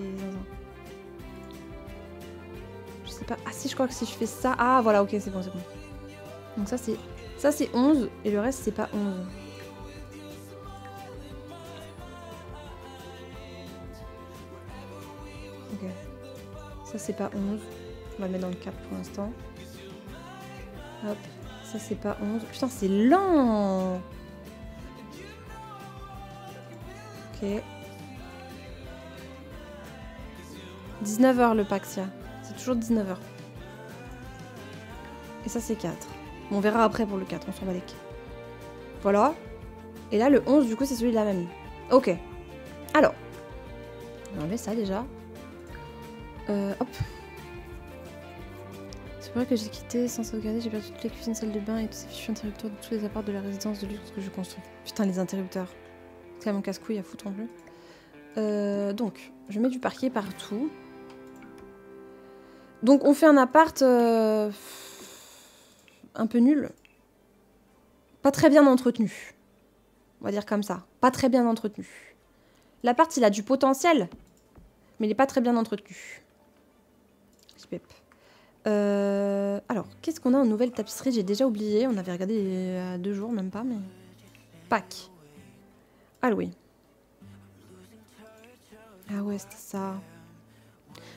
Speaker 1: Je sais pas. Ah si, je crois que si je fais ça. Ah voilà, ok, c'est bon, c'est bon. Donc ça c'est ça c'est 11 et le reste c'est pas 11. Ça c'est pas 11. On va le mettre dans le 4 pour l'instant. Hop. Ça c'est pas 11. Putain, c'est lent Ok. 19h le Paxia. C'est toujours 19h. Et ça c'est 4. Bon, on verra après pour le 4, on s'en bat les. Voilà. Et là le 11 du coup c'est celui de la mamie. Ok. Alors. On va enlever ça déjà. Euh, hop. C'est vrai que j'ai quitté sans sauvegarder, j'ai perdu toutes les cuisines, salles de bain et tous ces fichus interrupteurs de tous les apparts de la résidence de luxe que je construis. Putain, les interrupteurs. C'est mon casse-couille à foutre en. Euh, donc, je mets du parquet partout. Donc, on fait un appart euh, un peu nul. Pas très bien entretenu. On va dire comme ça. Pas très bien entretenu. L'appart, il a du potentiel, mais il n'est pas très bien entretenu. Euh, alors, qu'est-ce qu'on a en nouvelle tapisserie? J'ai déjà oublié. On avait regardé il y a deux jours, même pas, mais. Pâques. Ah oui. Ah ouais, c'était ça.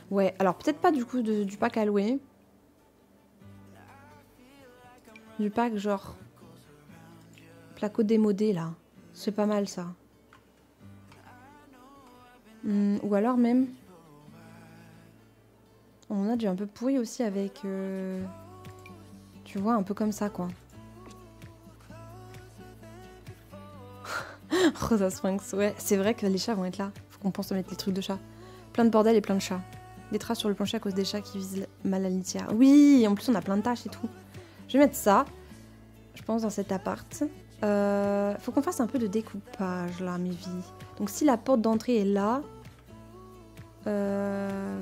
Speaker 1: Ouais, alors peut-être pas du coup du pack louer. Du pack genre. Placo démodé là. C'est pas mal ça. Hmm, ou alors même. On a du un peu pourri aussi avec. euh, Tu vois, un peu comme ça quoi. Rosa Sphinx, ouais. C'est vrai que les chats vont être là. Faut qu'on pense à mettre les trucs de chats. Plein de bordel et plein de chats. Des traces sur le plancher à cause des chats qui visent mal la litière. Oui, en plus on a plein de tâches et tout. Je vais mettre ça, je pense, dans cet appart. Euh, faut qu'on fasse un peu de découpage là, mes vies. Donc si la porte d'entrée est là... euh,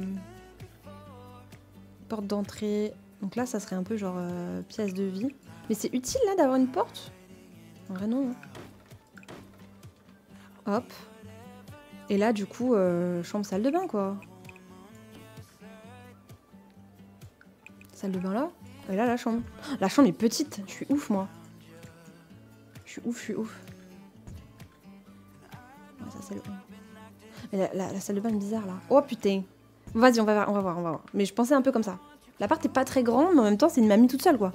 Speaker 1: Porte d'entrée... Donc là, ça serait un peu genre euh, pièce de vie. Mais c'est utile là d'avoir une porte? En vrai non. hein. Hop. Et là, du coup, euh, chambre, salle de bain, quoi. Salle de bain là. Et là, la chambre. La chambre est petite. Je suis ouf, moi. Je suis ouf, je suis ouf. Ça, c'est le... Mais la, la- la salle de bain est bizarre, là. Oh, putain. Vas-y, on va voir, on va voir. Mais je pensais un peu comme ça. L'appart est pas très grand, mais en même temps, c'est une mamie toute seule, quoi.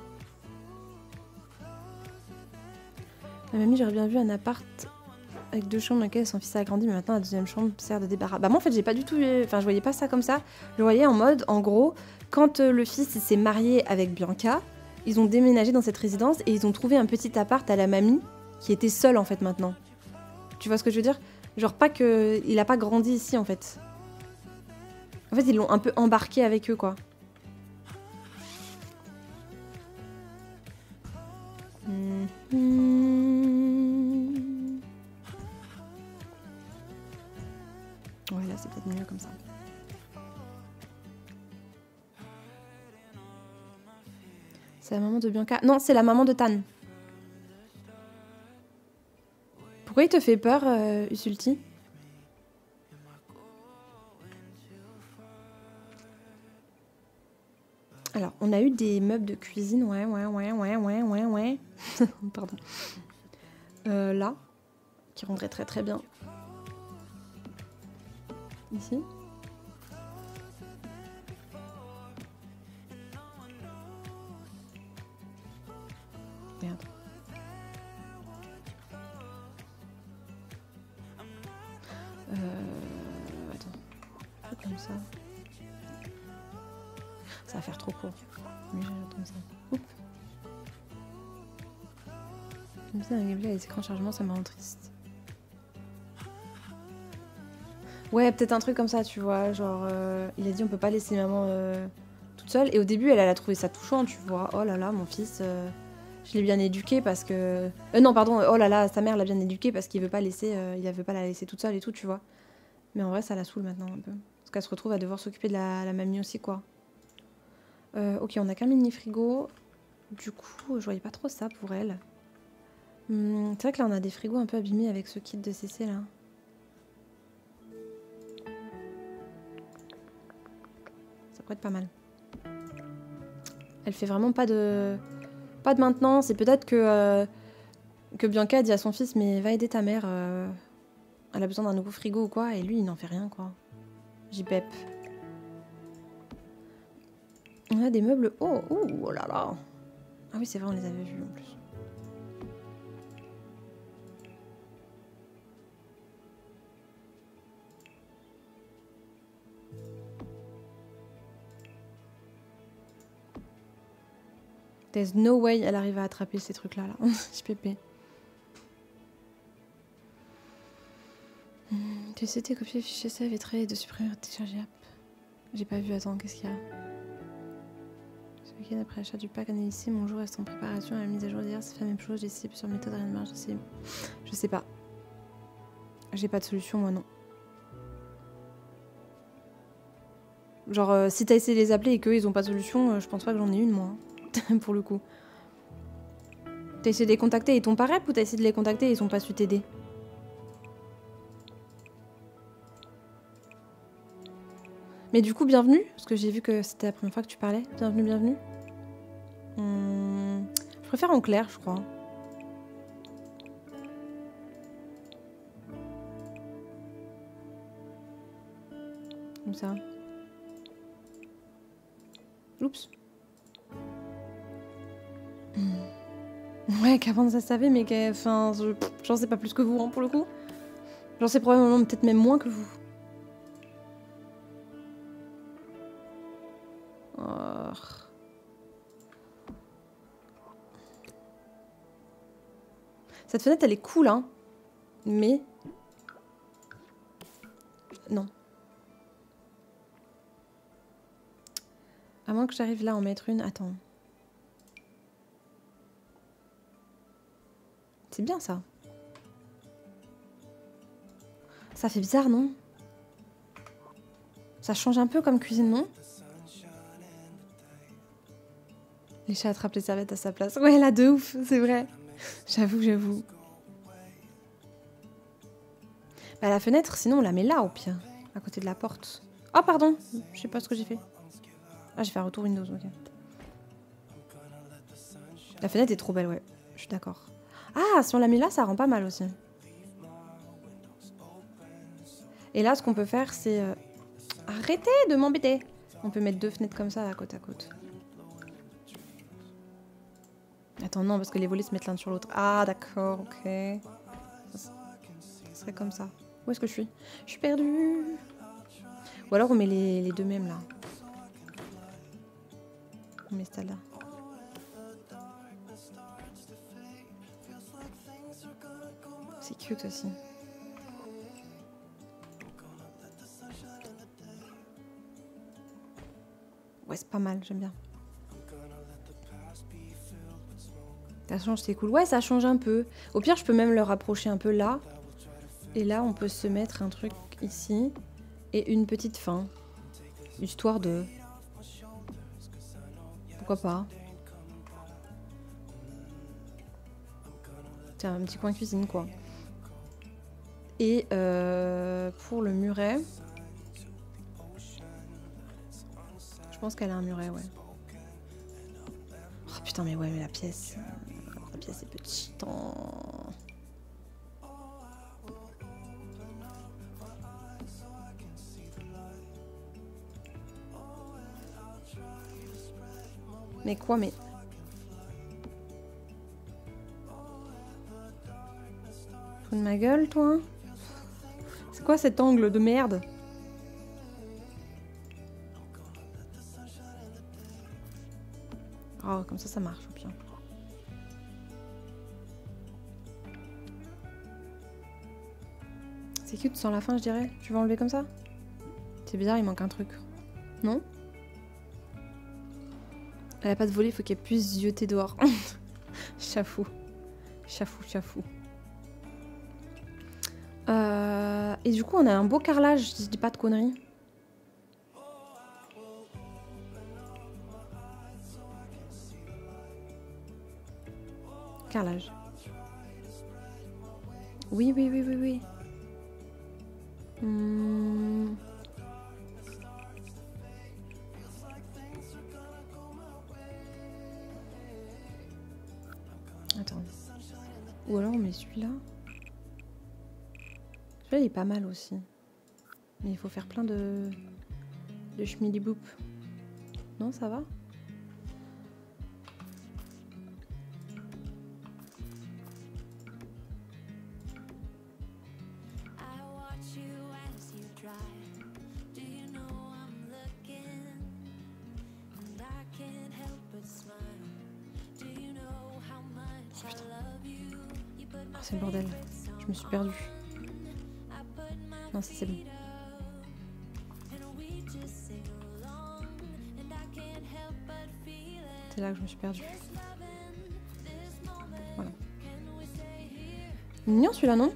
Speaker 1: La mamie, j'aurais bien vu un appart avec deux chambres dans lesquelles son fils a grandi, mais maintenant la deuxième chambre sert de débarras. Bah moi en fait j'ai pas du tout, enfin je voyais pas ça comme ça. Je voyais en mode, en gros, quand euh, le fils il s'est marié avec Bianca, ils ont déménagé dans cette résidence et ils ont trouvé un petit appart à la mamie qui était seule en fait maintenant. Tu vois ce que je veux dire? Genre pas que il a pas grandi ici en fait. En fait ils l'ont un peu embarqué avec eux quoi. Mhm. Ouais, là, c'est peut-être mieux comme ça. C'est la maman de Bianca. Non, c'est la maman de Tan. Pourquoi il te fait peur, euh, Usulti? Alors, on a eu des meubles de cuisine, ouais, ouais, ouais, ouais, ouais, ouais, ouais. Pardon. Euh, là, qui rendraient très très bien. Ici. Merde. Euh... Attends. Comme ça. Ça va faire trop court. Mais comme ça. Oups. Un gameplay les écrans de chargement, ça me rend triste. Ouais, peut-être un truc comme ça, tu vois. Genre, euh, il a dit on peut pas laisser maman euh, toute seule. Et au début, elle, elle a trouvé ça touchant, tu vois. Oh là là, mon fils, euh, je l'ai bien éduqué parce que. Non, pardon, oh là là, sa mère l'a bien éduqué parce qu'il veut pas laisser, il veut pas la laisser toute seule et tout, tu vois. Mais en vrai, ça la saoule maintenant un peu. Parce qu'elle se retrouve à devoir s'occuper de la, la mamie aussi, quoi. Euh, ok, on a qu'un mini frigo. Du coup, je voyais pas trop ça pour elle. Hum, c'est vrai que là, on a des frigos un peu abîmés avec ce kit de CC là. Ça pourrait être pas mal. Elle fait vraiment pas de pas de maintenance et peut-être que euh, Bianca dit à son fils mais va aider ta mère. euh, elle a besoin d'un nouveau frigo ou quoi et lui il n'en fait rien quoi. JPEP. On a des meubles. Oh, oh là là. Ah oui, c'est vrai, on les avait vus en plus. There's no way elle arrive à attraper ces trucs-là. Là. JPP. Hmm, Tu sais, tes copier le fichier save et de supprimer télécharger app. J'ai pas vu, attends, qu'est-ce qu'il y a? Week-end après l'achat du pack analysé, mon jour reste en préparation à la mise à jour d'hier. C'est la même chose, j'ai essayé plusieurs méthodes, rien ne marche. J'essaie. Je sais pas. J'ai pas de solution, moi non. Genre, euh, si t'as essayé de les appeler et qu'eux ils ont pas de solution, euh, je pense pas que j'en ai une, moi. hein, pour le coup. T'as essayé de les contacter et ils t'ont pas rep ou t'as essayé de les contacter et ils ont pas su t'aider? Mais du coup, bienvenue, parce que j'ai vu que c'était la première fois que tu parlais. Bienvenue, bienvenue. Hmm, je préfère en clair, je crois. Comme ça. Oups. Hmm. Ouais, qu'avant ça savait, mais que, enfin, je- pff, j'en sais pas plus que vous, hein, pour le coup. J'en sais probablement peut-être même moins que vous. Cette fenêtre, elle est cool, hein. Mais... Non. À moins que j'arrive là à en mettre une. Attends. C'est bien, ça. Ça fait bizarre, non? Ça change un peu comme cuisine, non? Les chats attrapent les serviettes à sa place. Ouais, là, de ouf, c'est vrai. J'avoue, j'avoue. Bah, la fenêtre, sinon, on la met là, au pire. À côté de la porte. Oh, pardon Je sais pas ce que j'ai fait. Ah, j'ai fait un retour Windows, ok. La fenêtre est trop belle, ouais. Je suis d'accord. Ah, si on la met là, ça rend pas mal aussi. Et là, ce qu'on peut faire, c'est... euh, Arrêtez de m'embêter On peut mettre deux fenêtres comme ça, à côte à côte. Attends, non, parce que les volets se mettent l'un sur l'autre. Ah, d'accord, ok. Ça serait comme ça. Où est-ce que je suis? Je suis perdue. Ou alors on met les, deux mêmes là. On met celle-là. C'est cute aussi. Ouais, c'est pas mal, j'aime bien. Ça change, c'est cool. Ouais, ça change un peu. Au pire, je peux même le rapprocher un peu là. Et là, on peut se mettre un truc ici. Et une petite fin. Histoire de... Pourquoi pas C'est un petit coin cuisine, quoi. Et euh, pour le muret... Je pense qu'elle a un muret, ouais. Oh putain, mais ouais, mais la pièce... euh, La pièce est petite. Oh. Mais quoi, mais... Fous de ma gueule, toi hein C'est quoi cet angle de merde? Oh, comme ça, ça marche, au pire. Cute sans la fin, je dirais. Tu vas enlever comme ça? C'est bizarre, il manque un truc. Non? Elle a pas de volet, faut qu'elle puisse jeter dehors. Chafou. Chafou, chafou. Euh, et du coup, on a un beau carrelage, je dis pas de conneries. Carrelage. Oui, oui, oui, oui, oui. Hmm. Attends. Ou alors on met celui-là. Celui-là il est pas mal aussi. Mais il faut faire plein de de schmiliboup. Non, ça va?
Speaker 6: Help but feeling
Speaker 1: c'est là que je me suis perdue. Voilà. Mignon celui-là, non?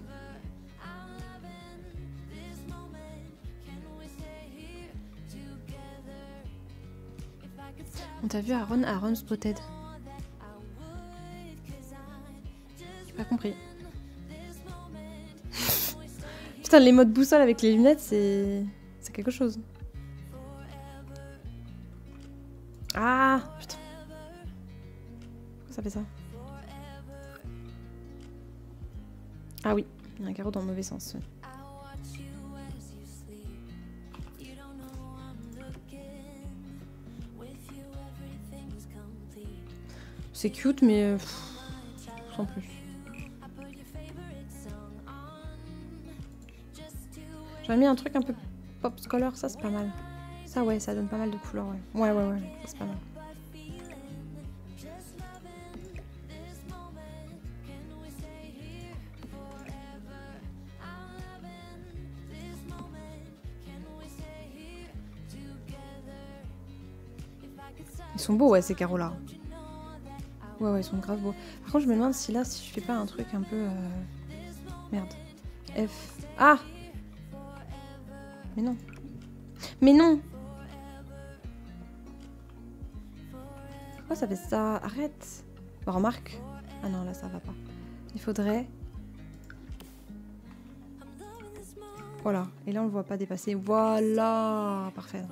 Speaker 1: On t'a vu Aaron, Aaron Spotted. J'ai pas compris. Les modes boussole avec les lunettes, c'est. C'est quelque chose. Ah Putain. Pourquoi ça fait ça Ah oui, il y a un carreau dans le mauvais sens. C'est cute, mais pff, sans plus. J'aurais mis un truc un peu pop color, ça c'est pas mal. Ça ouais, ça donne pas mal de couleurs, ouais. Ouais, ouais, ouais, c'est pas mal. Ils sont beaux, ouais, ces carreaux-là. Ouais, ouais, ils sont grave beaux. Par contre, je me demande si là, si je fais pas un truc un peu... euh, Merde. F. Ah Mais non. Mais non Pourquoi ça fait ça? Arrête Bah, Remarque. Ah non, là, ça va pas. Il faudrait... Voilà. Et là, on le voit pas dépasser. Voilà Parfait.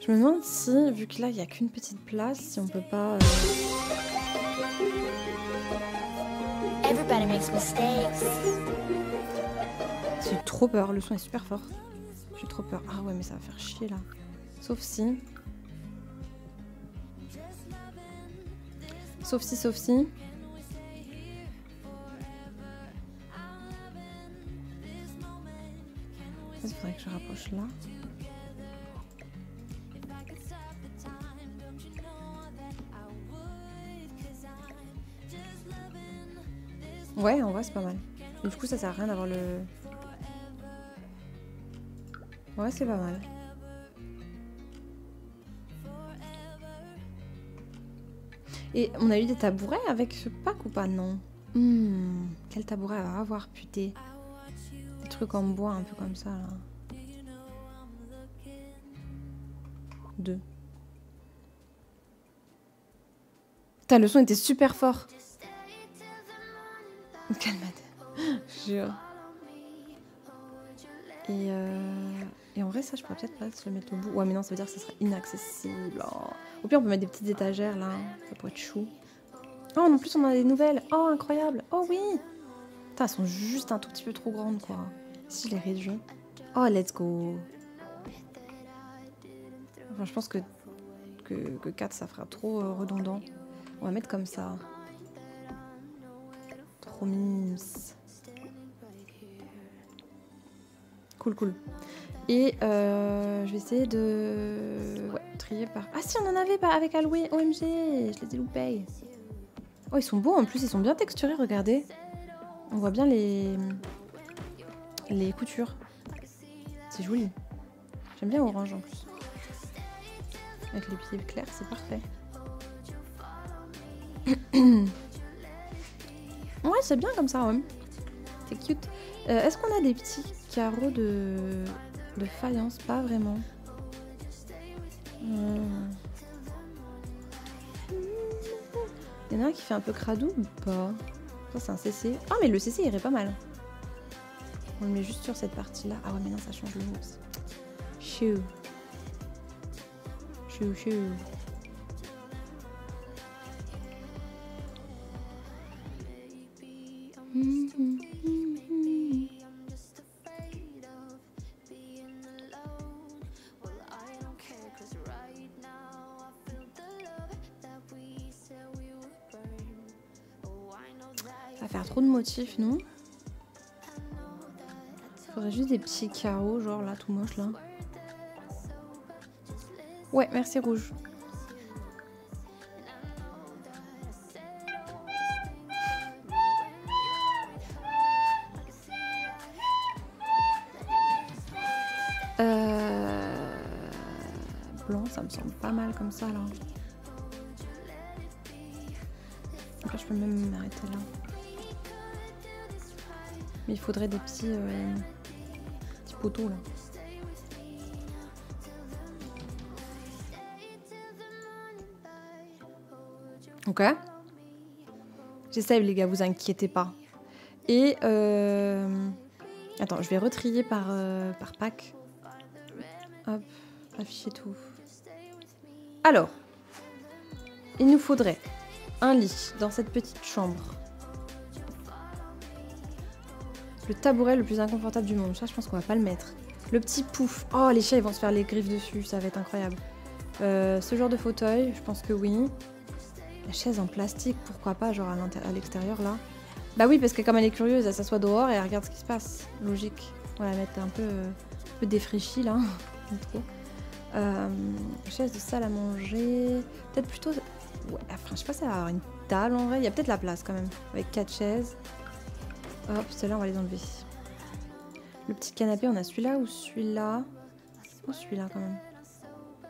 Speaker 1: Je me demande si, vu que là, il n'y a qu'une petite place, si on peut pas... euh,
Speaker 7: Everybody makes mistakes.
Speaker 1: J'ai trop peur, le son est super fort. J'ai trop peur. Ah ouais, mais ça va faire chier là. Sauf si. Sauf si, sauf si. Il faudrait que je rapproche là. Ouais, en vrai, c'est pas mal. Du coup, ça sert à rien d'avoir le. Ouais, c'est pas mal. Et on a eu des tabourets avec ce pack ou pas? Non. Hmm, quel tabouret à avoir, putain. Des trucs en bois un peu comme ça là. Deux. Putain, le son était super fort. Calmate. Jure. Et, euh, et en vrai, ça, je pourrais peut-être pas se le mettre au bout. Ouais, mais non, ça veut dire que ça sera inaccessible. Oh. Au pire, on peut mettre des petites étagères là. Ça pourrait être chou. Oh, en plus, on a des nouvelles. Oh, incroyable. Oh oui. Putain, elles sont juste un tout petit peu trop grandes, quoi. Si je les réduis. Oh, let's go. Enfin, je pense que, que, que 4, ça fera trop euh, redondant. On va mettre comme ça. Trop mimes. Cool, cool. Et euh, je vais essayer de trier par. Ah si, on en avait pas avec Halloween. OMG, je les ai loupés. Oh, ils sont beaux en plus, ils sont bien texturés, regardez. On voit bien les les coutures. C'est joli. J'aime bien orange en plus. Avec les pieds clairs, c'est parfait. ouais, c'est bien comme ça, ouais. C'est cute. Euh, Est-ce qu'on a des petits carreaux de, de faïence Pas vraiment. Hmm. Il y en a un qui fait un peu cradou ou pas? Ça, c'est un CC. Ah, mais le CC irait pas mal. On le met juste sur cette partie-là. Ah ouais, mais non, ça change le mousse. Chou. Chou, chou. Motifs, non Faudrait juste des petits carreaux, genre là, tout moche là. Ouais, merci rouge. Euh... blanc, ça me semble pas mal comme ça là. Après, je peux même m'arrêter là. Mais il faudrait des petits, euh, petits poteaux là. Ok. J'essaye les gars, vous inquiétez pas. Et euh... attends, je vais retrier par, euh, par pack. Hop, afficher tout. Alors, il nous faudrait un lit dans cette petite chambre. Le tabouret le plus inconfortable du monde. Ça, je pense qu'on va pas le mettre. Le petit pouf. Oh, les chats, ils vont se faire les griffes dessus. Ça va être incroyable. Euh, ce genre de fauteuil, je pense que oui. La chaise en plastique, pourquoi pas, genre à l'extérieur là. Bah oui, parce que comme elle est curieuse, elle s'assoit dehors et elle regarde ce qui se passe. Logique. On va la mettre un peu, euh, un peu là. Euh, chaise de salle à manger. Peut-être plutôt. Ouais, enfin, je sais pas si ça va avoir une table en vrai. Il y a peut-être la place quand même. Avec quatre chaises. Hop, ceux-là, on va les enlever. Le petit canapé, on a celui-là ou celui-là? Ou celui-là quand même.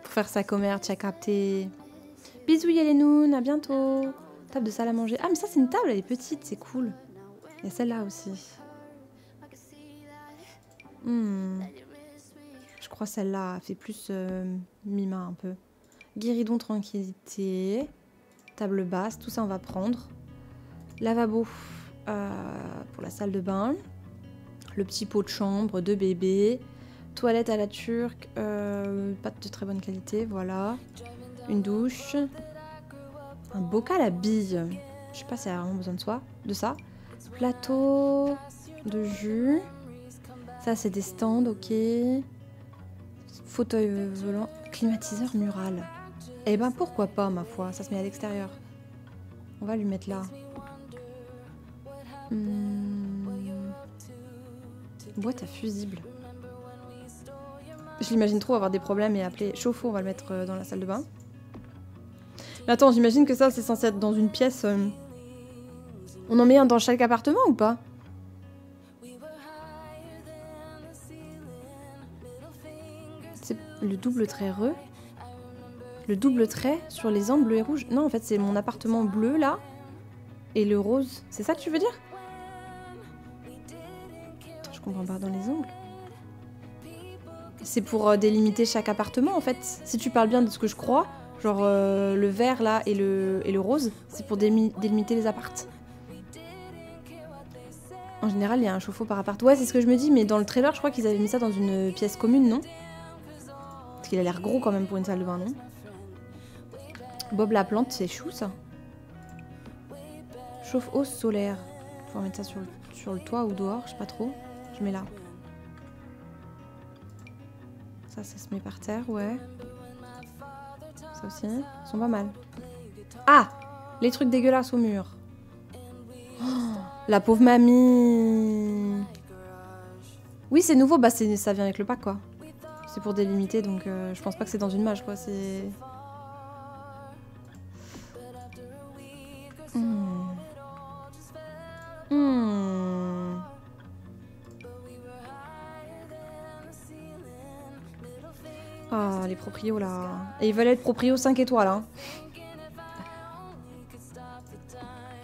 Speaker 1: Pour faire sa commerce, as capté. Bisous Yelenoun, à bientôt. Table de salle à manger. Ah, mais ça, c'est une table, elle est petite, c'est cool. A celle-là aussi. Hmm. Je crois celle-là fait plus euh, mima un peu. Guéridon tranquillité. Table basse, tout ça on va prendre. Lavabo pour la salle de bain. Le petit pot de chambre de bébé. Toilette à la turque, euh, pas de très bonne qualité, voilà. Une douche. Un bocal à billes. Je sais pas si elle a vraiment besoin de, soi, de ça. Plateau de jus. Ça, c'est des stands, ok. Fauteuil volant. Climatiseur mural. Eh ben, pourquoi pas, ma foi. Ça se met à l'extérieur. On va lui mettre là. Hmm. Boîte à fusible. Je l'imagine trop avoir des problèmes et appeler chauffe-eau, on va le mettre euh, dans la salle de bain. Mais attends, j'imagine que ça, c'est censé être dans une pièce. euh, On en met un dans chaque appartement ou pas? C'est le double trait re. Le double trait sur les angles bleus et rouges. Non, en fait, c'est mon appartement bleu là. Et le rose. C'est ça que tu veux dire? Comprends pas dans les angles. C'est pour euh, délimiter chaque appartement en fait. Si tu parles bien de ce que je crois, genre euh, le vert là et le, et le rose, c'est pour délimiter les appartes. En général, il y a un chauffe-eau par appart. Ouais, c'est ce que je me dis, mais dans le trailer, je crois qu'ils avaient mis ça dans une pièce commune, non? Parce qu'il a l'air gros quand même pour une salle de bain, non? Bob la plante, c'est chou ça. Chauffe-eau solaire. Faut mettre ça sur sur le toit ou dehors, je sais pas trop. Je mets là. Ça, ça se met par terre, ouais. Ça aussi, ils sont pas mal. Ah Les trucs dégueulasses au mur. Oh, la pauvre mamie Oui, c'est nouveau, bah ça vient avec le pack, quoi. C'est pour délimiter, donc euh, je pense pas que c'est dans une mage, quoi. C'est... Hmm. Hmm. Ah, les proprios là. Et ils veulent être proprios 5 étoiles. Hein.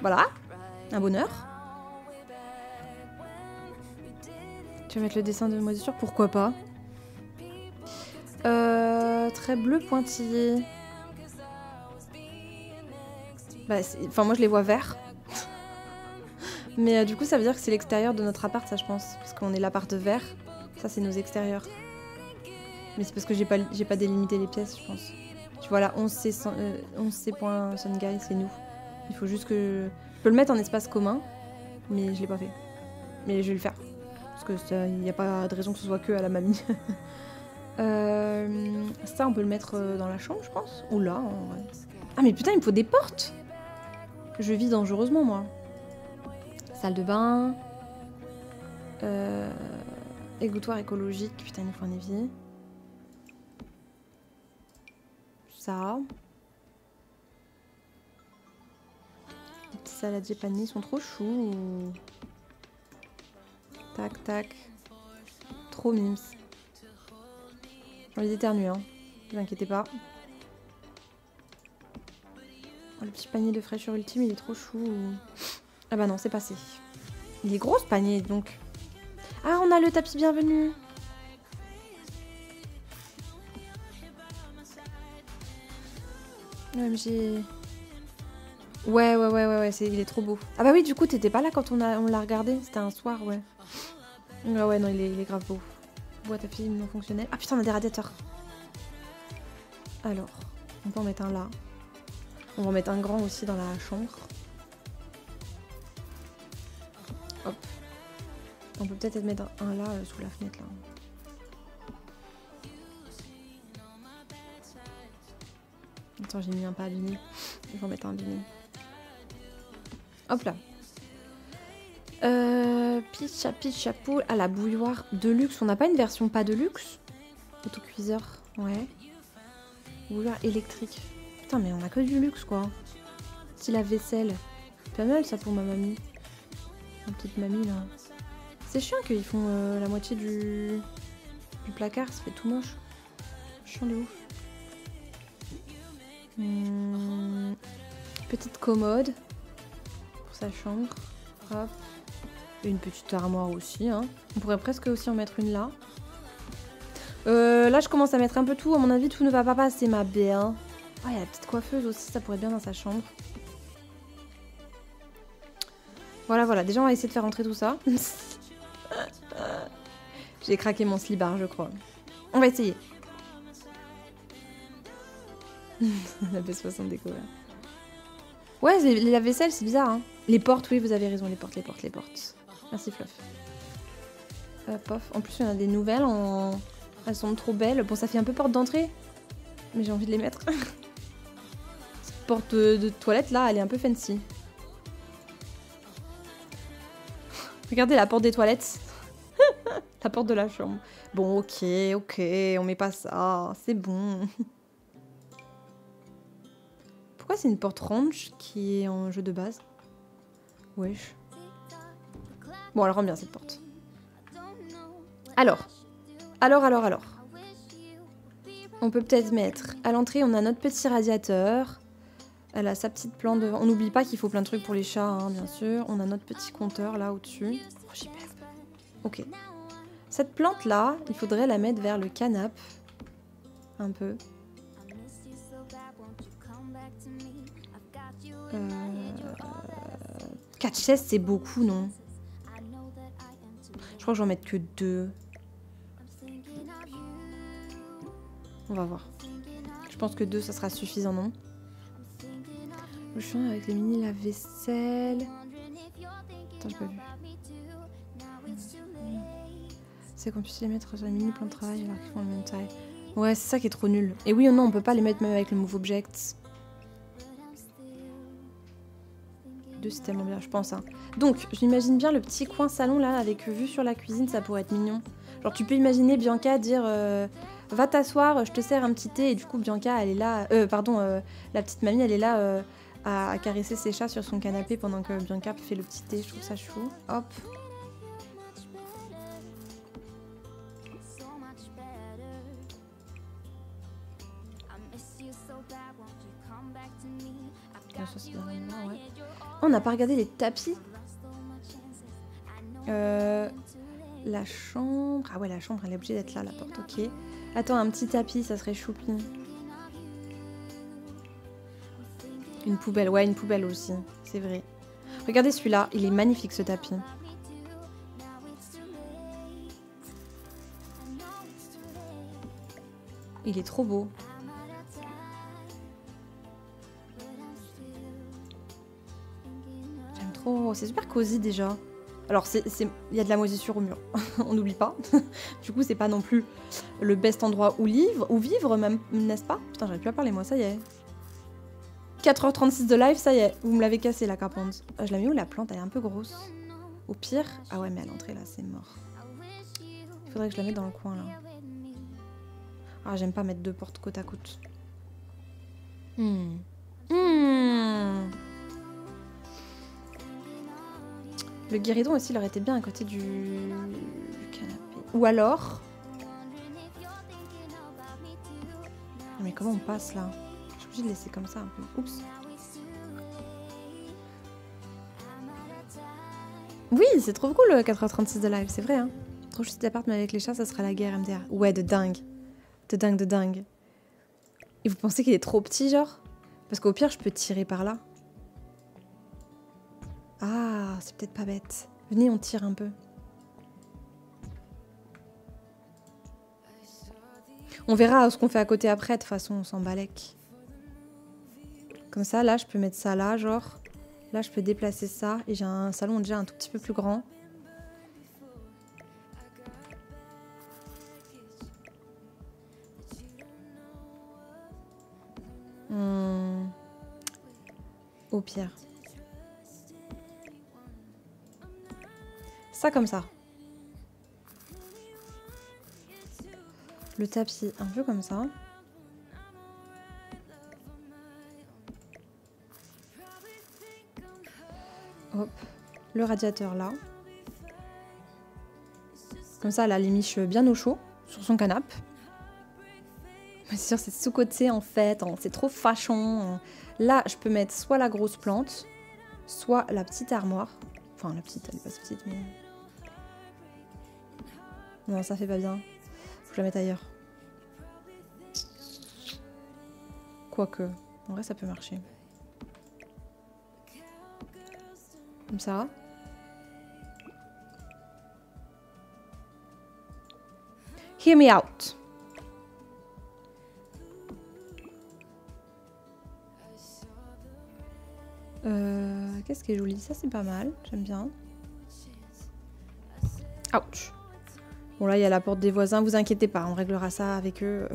Speaker 1: Voilà. Un bonheur. Tu vas mettre le dessin de moisissure Pourquoi pas euh, Très bleu pointillé. Bah, enfin, moi je les vois verts. Mais euh, du coup, ça veut dire que c'est l'extérieur de notre appart, ça je pense. Parce qu'on est l'appart vert. Ça, c'est nos extérieurs. Mais c'est parce que j'ai pas, délimité les pièces, je pense. Tu vois là, 11C, cent- euh, 11C point Sun Guy, c'est nous. Il faut juste que. Je peux le mettre en espace commun, mais je l'ai pas fait. Mais je vais le faire. Parce que il n'y a pas de raison que ce soit que à la mamie. Euh, ça, on peut le mettre euh, dans la chambre, je pense. Ou là, en vrai. Ah, mais putain, il me faut des portes Je vis dangereusement, moi. Salle de bain. Euh, égouttoir écologique. Putain, il nous faut un évier. Ça. Les petits saladiers sont trop choux. Tac, tac. Trop mimes. J'ai envie d'éternuer. Hein. Ne vous inquiétez pas. Oh, le petit panier de fraîcheur ultime, il est trop chou. Ah bah non, c'est passé. Il est gros ce panier, donc. Ah, on a le tapis bienvenue. OMG. Ouais, ouais, ouais, ouais, ouais, il est trop beau. Ah bah oui, du coup, t'étais pas là quand on a- on l'a regardé? C'était un soir, ouais. Ouais, ouais, non, il est, il est grave beau. Boîte à film non fonctionnelle. Ah putain, on a des radiateurs. Alors, on peut en mettre un là. On va en mettre un grand aussi dans la chambre. Hop. On peut peut-être mettre un là euh, sous la fenêtre là. Attends, j'ai mis un pas abîmé. Je vais en mettre un abîmé. Hop là. Euh, Picha Poule. Ah, la bouilloire de luxe. On n'a pas une version pas de luxe Autocuiseur, ouais. Bouilloire électrique. Putain, mais on a que du luxe quoi. Si la vaisselle. Pas mal ça pour ma mamie. Ma petite mamie là. C'est chiant qu'ils font euh, la moitié du... du placard, ça fait tout moche. Chiant de ouf. Hmm, Petite commode pour sa chambre. Hop. Une petite armoire aussi. Hein. On pourrait presque aussi en mettre une là. Euh, là, je commence à mettre un peu tout. À mon avis, tout ne va pas passer, ma belle. Ah, il y a la petite coiffeuse aussi. Ça pourrait être bien dans sa chambre. Voilà, voilà. Déjà, on va essayer de faire rentrer tout ça. J'ai craqué mon slibard, je crois. On va essayer. la B60 découvert. Ouais, la vaisselle, c'est bizarre. Hein. Les portes, oui, vous avez raison. Les portes, les portes, les portes. Merci, Fluff. En plus, il y en a des nouvelles. En... Elles sont trop belles. Bon, ça fait un peu porte d'entrée. Mais j'ai envie de les mettre. Cette porte de, de toilette, là, elle est un peu fancy. Regardez la porte des toilettes. la porte de la chambre. Bon, ok, ok, on met pas ça. C'est bon. Pourquoi c'est une porte range qui est en jeu de base Wesh. Bon, elle rend bien cette porte. Alors. Alors, alors, alors. On peut peut-être mettre à l'entrée, on a notre petit radiateur. Elle a sa petite plante devant. On n'oublie pas qu'il faut plein de trucs pour les chats, hein, bien sûr. On a notre petit compteur là au-dessus. Oh, j'y perds. Ok. Cette plante là, il faudrait la mettre vers le canapé. Un peu. 4 chaises, c'est beaucoup, non? Je crois que j'en mettre que deux. On va voir. Je pense que deux, ça sera suffisant, non? Le champ avec les mini lave-vaisselle. Attends, j'ai pas vu. C'est qu'on puisse les mettre sur les mini plans de travail alors qu'ils font le même taille. Ouais, c'est ça qui est trop nul. Et oui ou non, on peut pas les mettre même avec le Move Objects. Deux, c'est tellement bien, je pense. hein. Donc, j'imagine bien le petit coin salon là, avec vue sur la cuisine, ça pourrait être mignon. Genre, tu peux imaginer Bianca dire euh, Va t'asseoir, je te sers un petit thé. Et du coup, Bianca, elle est là. Euh, pardon, euh, la petite mamie, elle est là à, à caresser ses chats sur son canapé pendant que Bianca fait le petit thé. Je trouve ça chou. Hop. Ah, ça, c'est bien, ouais. Oh, on n'a pas regardé les tapis Euh, La chambre. Ah ouais, la chambre, elle est obligée d'être là, la porte, ok. Attends, un petit tapis, ça serait choupi. Une poubelle, ouais, une poubelle aussi, c'est vrai. Regardez celui-là, il est magnifique ce tapis. Il est trop beau. C'est super cosy déjà. Alors, il y a de la moisissure au mur. On n'oublie pas. du coup, c'est pas non plus le best endroit où, livre, où vivre, même, n'est-ce pas? Putain, j'arrive plus à parler, moi, ça y est. 4h36 de live, ça y est. Vous me l'avez cassé, la carpente. Euh, je la mets où, la plante Elle est un peu grosse. Au pire... Ah ouais, mais à l'entrée, là, c'est mort. Il faudrait que je la mette dans le coin, là. Ah, j'aime pas mettre deux portes côte à côte. Hmm. Hmm. Le guéridon aussi, il aurait été bien à côté du, du canapé. Ou alors... Mais comment on passe là? Je suis obligée de laisser comme ça un peu. Oups. Oui, c'est trop cool le 4h36 de live, c'est vrai. Hein. Trop juste d'appart, mais avec les chats, ça sera la guerre MDR. Ouais, de dingue. De dingue, de dingue. Et vous pensez qu'il est trop petit, genre? Parce qu'au pire, je peux tirer par là. Ah, c'est peut-être pas bête. Venez, on tire un peu. On verra ce qu'on fait à côté après, de toute façon, on s'en balèque. Comme ça, là, je peux mettre ça là, genre. Là, je peux déplacer ça. Et j'ai un salon déjà un tout petit peu plus grand. Hmm. Au pire. Ça comme ça. Le tapis un peu comme ça. Hop. Le radiateur là. Comme ça, elle a les miches bien au chaud sur son canapé. C'est sûr, c'est sous-côté en fait. hein, C'est trop fachon. Là, je peux mettre soit la grosse plante, soit la petite armoire. Enfin, la petite, elle est pas si petite, mais. Non, ça fait pas bien. Faut que je la mette ailleurs. Quoique. En vrai, ça peut marcher. Comme ça. Hear me out. Euh, Qu'est-ce qui est joli? Ça, c'est pas mal. J'aime bien. Ouch. Bon, là, il y a la porte des voisins. Vous inquiétez pas, on réglera ça avec eux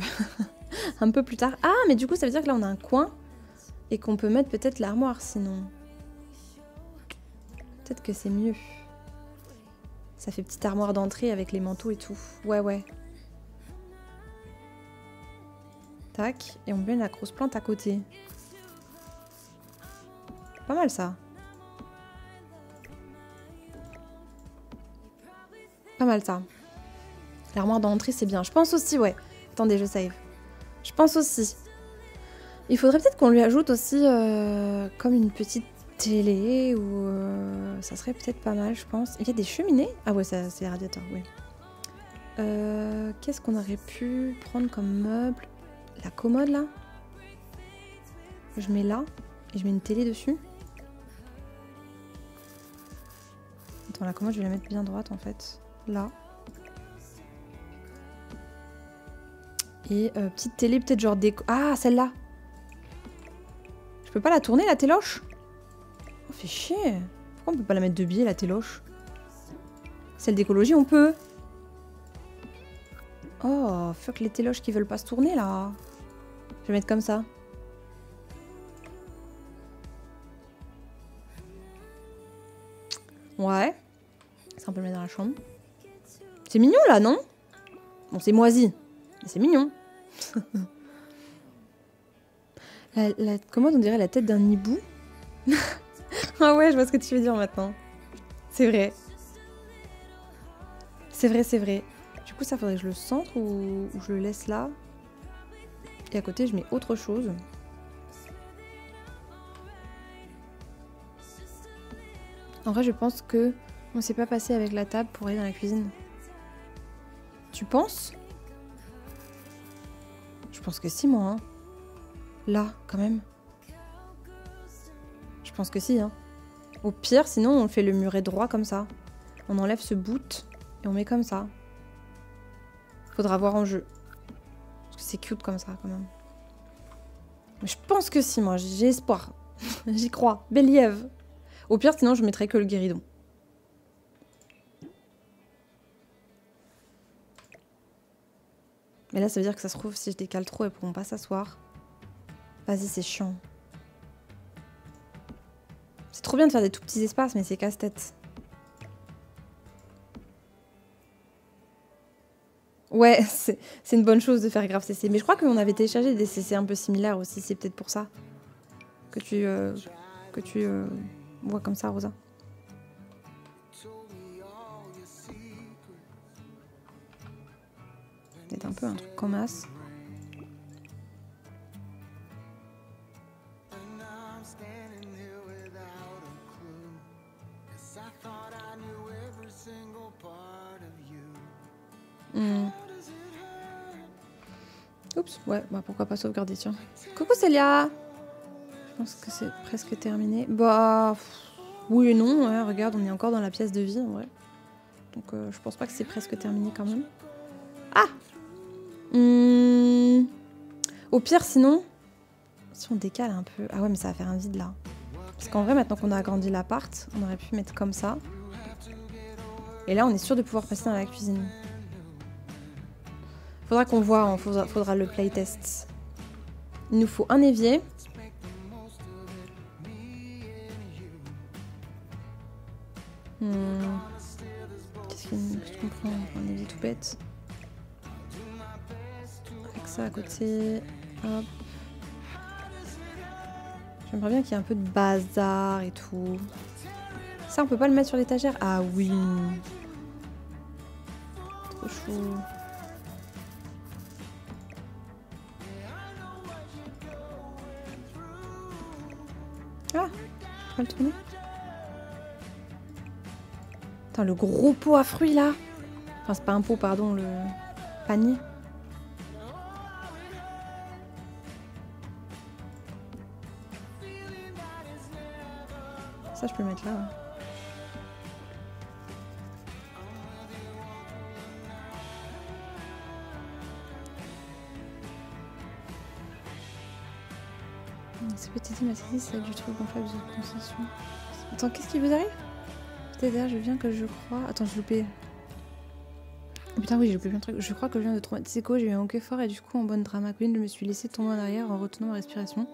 Speaker 1: un peu plus tard. Ah, mais du coup, ça veut dire que là, on a un coin et qu'on peut mettre peut-être l'armoire sinon. Peut-être que c'est mieux. Ça fait petite armoire d'entrée avec les manteaux et tout. Ouais, ouais. Tac. Et on met la grosse plante à côté. Pas mal ça. Pas mal ça. L'armoire d'entrée, c'est bien. Je pense aussi, ouais. Attendez, je save. Je pense aussi. Il faudrait peut-être qu'on lui ajoute aussi euh, comme une petite télé ou euh, ça serait peut-être pas mal, je pense. Il y a des cheminées? Ah ouais, c'est les radiateurs, oui. Euh, Qu'est-ce qu'on aurait pu prendre comme meuble? La commode là Je mets là et je mets une télé dessus. Attends, la commode, je vais la mettre bien droite en fait. Là. Et euh, petite télé, peut-être genre déco. Ah, celle-là Je peux pas la tourner la téloche? Oh, fait chier Pourquoi on peut pas la mettre de biais la téloche? Celle d'écologie, on peut Oh, fuck les téloches qui veulent pas se tourner là Je vais mettre comme ça. Ouais. Ça, on peut le mettre dans la chambre. C'est mignon là, non? Bon, c'est moisi. C'est mignon. commode, on dirait la tête d'un hibou. ah ouais, je vois ce que tu veux dire maintenant. C'est vrai. C'est vrai, c'est vrai. Du coup, ça faudrait que je le centre ou, ou je le laisse là. Et à côté, je mets autre chose. En vrai, je pense que on s'est pas passé avec la table pour aller dans la cuisine. Tu penses? Pense que si, moi. hein. Là, quand même. Je pense que si. Hein. Au pire, sinon, on fait le muret droit comme ça. On enlève ce bout et on met comme ça. Faudra voir en jeu. Parce que c'est cute comme ça, quand même. Je pense que si, moi. J'ai espoir. J'y crois. Believe. Au pire, sinon, je mettrais que le guéridon. Mais là, ça veut dire que ça se trouve, si je décale trop, elles pourront pas s'asseoir. Vas-y, c'est chiant. C'est trop bien de faire des tout petits espaces, mais c'est casse-tête. Ouais, c'est une bonne chose de faire grave CC. Mais je crois qu'on avait téléchargé des CC un peu similaires aussi. C'est peut-être pour ça que tu, euh, euh, vois comme ça, Rosa. peut-être un peu un truc en masse. Mmh. Oups, ouais, bah pourquoi pas sauvegarder, tiens. Coucou Célia Je pense que c'est presque terminé. Bah, oui et non, ouais, regarde, on est encore dans la pièce de vie, en vrai. Donc euh, je pense pas que c'est presque terminé quand même. Ah Hmm. Au pire, sinon, si on décale un peu... Ah ouais, mais ça va faire un vide là. Parce qu'en vrai, maintenant qu'on a agrandi l'appart, on aurait pu mettre comme ça. Et là, on est sûr de pouvoir passer dans la cuisine. Faudra qu'on voit, hein, faudra, faudra le playtest. Il nous faut un évier. Hmm. Qu'est-ce qu'il qu'est-ce qu'on prend Un évier tout bête. À côté. Hop. J'aimerais bien qu'il y ait un peu de bazar et tout. Ça, on peut pas le mettre sur l'étagère? Ah oui. Trop chou. Ah peux le tourner le gros pot à fruits là Enfin, c'est pas un pot, pardon, le panier. Ça, je peux le mettre là. ouais. C'est peut-être ma saisie, c'est du truc gonflable de concession. Attends, qu'est-ce qui vous arrive? Peut-être je viens que je crois. Attends, j'ai loupé. Oh, putain, oui, j'ai loupé plein de trucs. Je crois que je viens de traumatiser quoi J'ai eu un fort et du coup, en bonne drama queen, je me suis laissé tomber en arrière en retenant ma respiration.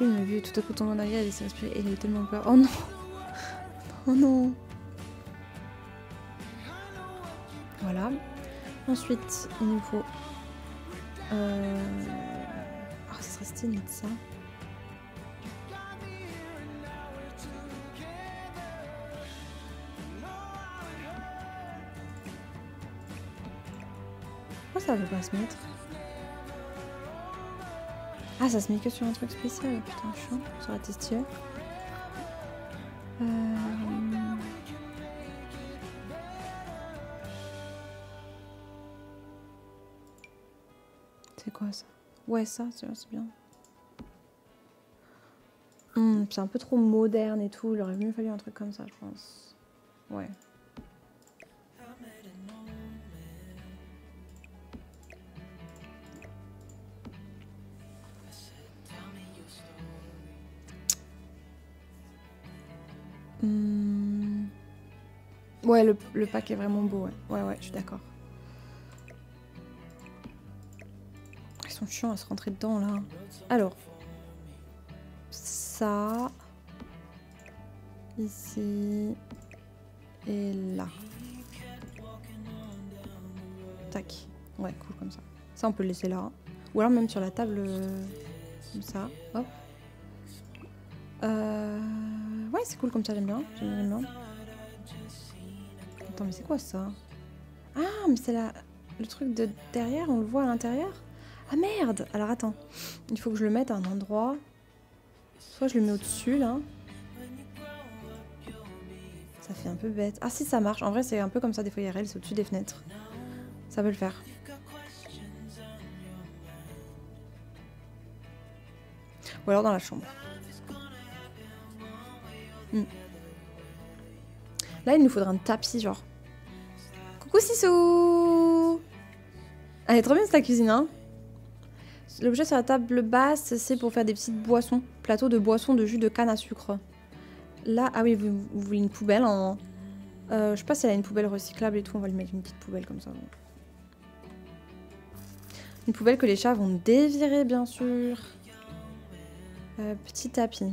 Speaker 1: Il m'a vu tout à coup tomber en arrière et laisser respirer et il a eu tellement peur. Oh non Oh non Voilà. Ensuite, il nous faut. Euh... Ah, ça serait stylé de ça. Pourquoi ça veut pas se mettre? Ah, ça se met que sur un truc spécial. Putain, chiant. Ça aurait été stylé. Euh... C'est quoi ça? Ouais, ça, c'est bien. Hmm, c'est un peu trop moderne et tout. Il aurait mieux fallu un truc comme ça, je pense. Ouais. Le, le pack est vraiment beau, ouais. Ouais, ouais, je suis d'accord. Ils sont chiants à se rentrer dedans, là. Alors. Ça. Ici. Et là. Tac. Ouais, cool comme ça. Ça, on peut le laisser là. Ou alors même sur la table. euh, Comme ça. Hop. Euh... Ouais, c'est cool comme ça, j'aime bien. Attends, mais c'est quoi ça? Ah, mais c'est la... le truc de derrière, on le voit à l'intérieur? Ah merde Alors attends, il faut que je le mette à un endroit. Soit je le mets au-dessus, là. Ça fait un peu bête. Ah si, ça marche. En vrai, c'est un peu comme ça des fois IRL, c'est au-dessus des fenêtres. Ça peut le faire. Ou alors dans la chambre. Là, il nous faudra un tapis, genre. Coucou Sissou Elle est trop bien, cette cuisine, hein L'objet sur la table basse, c'est pour faire des petites boissons. Plateau de boissons de jus de canne à sucre. Là, ah oui, vous, voulez une poubelle en... Euh, je sais pas si elle a une poubelle recyclable et tout, on va lui mettre une petite poubelle comme ça. Une poubelle que les chats vont dévirer, bien sûr. Euh, petit tapis.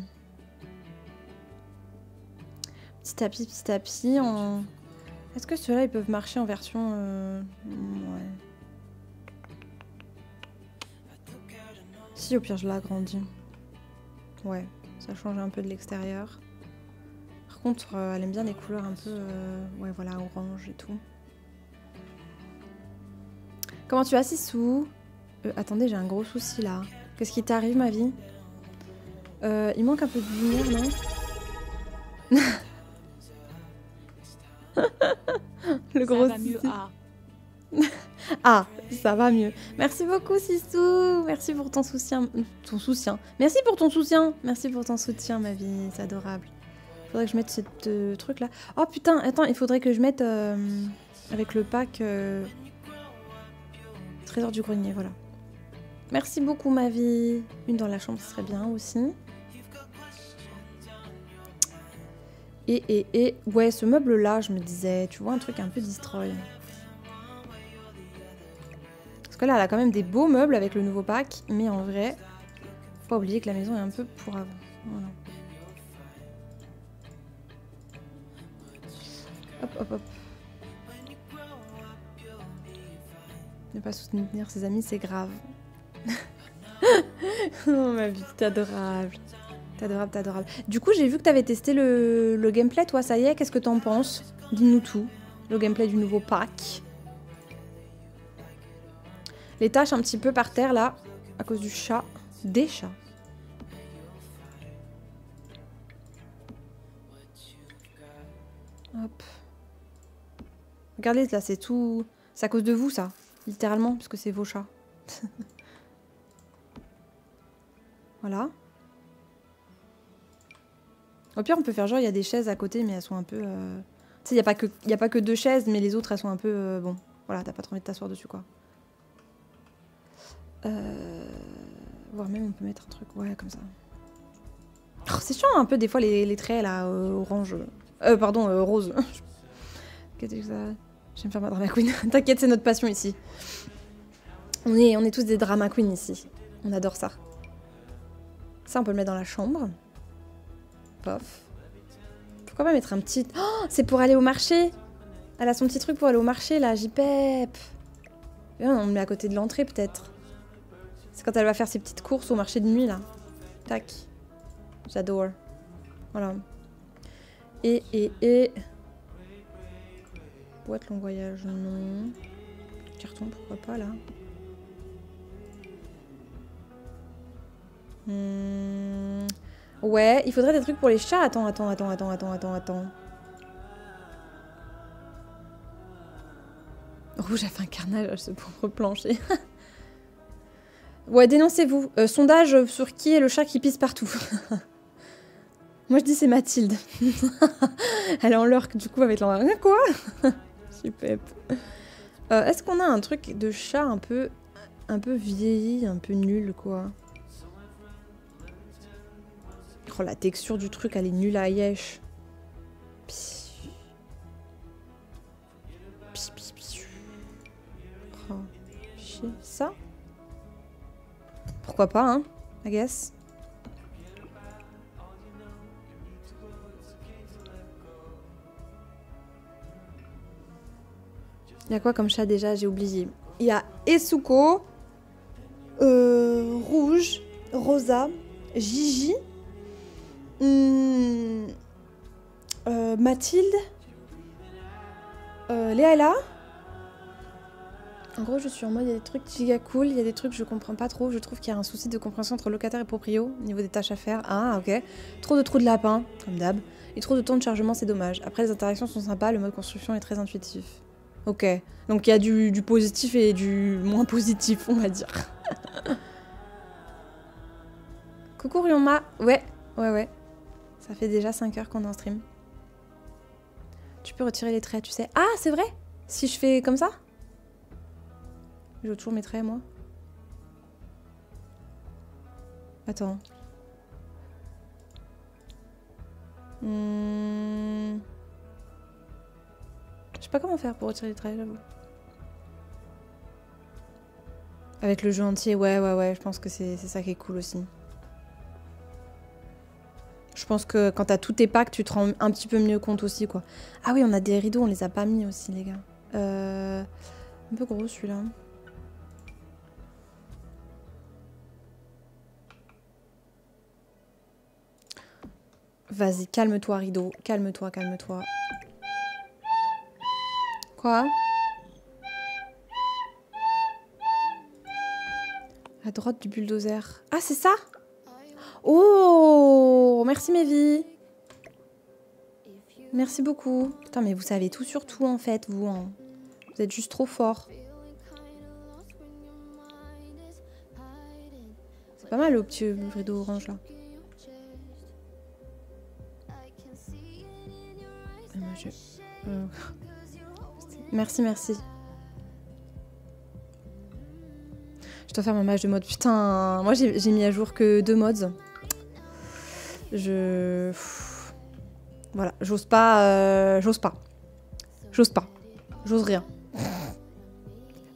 Speaker 1: Petit tapis, petit tapis. En... Est-ce que ceux-là, ils peuvent marcher en version... euh, Ouais. Si, au pire, je l'agrandis. Ouais, ça change un peu de l'extérieur. Par contre, euh, elle aime bien les couleurs un peu... euh, Ouais, voilà, orange et tout. Comment tu vas, Sissou Attendez, j'ai un gros souci, là. Qu'est-ce qui t'arrive, ma vie? Il manque un peu de lumière, non? Le
Speaker 3: Ça
Speaker 1: gros
Speaker 3: va mieux à.
Speaker 1: ah, ça va mieux. Merci beaucoup, Sissou. Merci pour ton soutien. Ton soutien. Merci pour ton soutien. Merci pour ton soutien, ma vie. C'est adorable. Faudrait que je mette ce euh, truc là. Oh putain, attends, il faudrait que je mette euh, avec le pack euh, Trésor du grenier, voilà. Merci beaucoup, ma vie. Une dans la chambre, ce serait bien aussi. Et, et, et, ouais, ce meuble-là, je me disais, tu vois, un truc un peu destroy. Parce que là, elle a quand même des beaux meubles avec le nouveau pack, mais en vrai, faut pas oublier que la maison est un peu pour avant. Hop, hop, hop. Ne pas soutenir ses amis, c'est grave. oh ma vie, t'es adorable. T'es adorable, adorable. Du coup, j'ai vu que t'avais testé le, le gameplay, toi, ça y est, qu'est-ce que t'en penses? Dis-nous tout. Le gameplay du nouveau pack. Les tâches un petit peu par terre, là, à cause du chat. Des chats. Hop. Regardez, là, c'est tout... C'est à cause de vous, ça. Littéralement, parce que c'est vos chats. voilà. Au pire, on peut faire genre, il y a des chaises à côté, mais elles sont un peu... euh, Tu sais, il n'y a, pas que- a pas que deux chaises, mais les autres, elles sont un peu... euh, Bon, voilà, t'as pas trop envie de t'asseoir dessus, quoi. Euh... Voire même, on peut mettre un truc, ouais, comme ça. Oh, c'est chiant, un peu, des fois, les, les traits, là, euh, orange... Euh, pardon, euh, rose. Qu'est-ce que ça J'aime faire ma drama queen. T'inquiète, c'est notre passion ici. On est, on est tous des drama queens ici. On adore ça. Ça, on peut le mettre dans la chambre. Pourquoi pas mettre un petit... Oh, c'est pour aller au marché Elle a son petit truc pour aller au marché, là, JPEP. On le met à côté de l'entrée, peut-être. C'est quand elle va faire ses petites courses au marché de nuit, là. Tac. J'adore. Voilà. Et, et, et... Boîte long voyage, non. Carton, pourquoi pas, là. Hmm. Ouais, il faudrait des trucs pour les chats. Attends, attends, attends, attends, attends, attends, attends. Rouge a fait un carnage, ce pauvre plancher. ouais, dénoncez-vous. Euh, sondage sur qui est le chat qui pisse partout. Moi, je dis c'est Mathilde. Elle est en lurk, du coup, avec l'en... Quoi? Super. Euh, Est-ce qu'on a un truc de chat un peu, un peu vieilli, un peu nul, quoi? Oh, la texture du truc, elle est nulle à yesh. Oh. Ça? Pourquoi pas, hein I guess. Il y a quoi comme chat déjà? J'ai oublié. Il y a Esuko, euh, Rouge, Rosa, Gigi, hum, euh, Mathilde, euh, Léala. En gros, je suis en mode, il y a des trucs giga cool, il y a des trucs que je comprends pas trop. Je trouve qu'il y a un souci de compréhension entre locataire et proprio au niveau des tâches à faire. Ah, ok. Trop de trous de lapin, comme d'hab. Et trop de temps de chargement, c'est dommage. Après, les interactions sont sympas, le mode construction est très intuitif. Ok. Donc il y a du, du positif et du moins positif, on va dire. Coucou Ryoma. Ouais, ouais, ouais. Ça fait déjà 5 heures qu'on est en stream. Tu peux retirer les traits, tu sais. Ah, c'est vrai? Si je fais comme ça? Veux toujours mes traits, moi. Attends. Hmm. Je sais pas comment faire pour retirer les traits, j'avoue. Avec le jeu entier, ouais, ouais, ouais, je pense que c'est ça qui est cool aussi. Je pense que quand t'as tous tes packs, tu te rends un petit peu mieux compte aussi, quoi. Ah oui, on a des rideaux, on les a pas mis aussi, les gars. Euh... Un peu gros, celui-là. Vas-y, calme-toi, rideau. Calme-toi, calme-toi. Quoi? À droite du bulldozer. Ah, c'est ça? Oh Merci Mévi Merci beaucoup. Putain, mais vous savez tout sur tout en fait, vous. Hein. Vous êtes juste trop fort. C'est pas mal le petit rideau orange là. Ah, oh. Merci, merci. Je dois faire ma match de mode. Putain, moi j'ai mis à jour que deux modes. Je. Voilà, j'ose pas. euh, J'ose pas. J'ose pas. J'ose rien.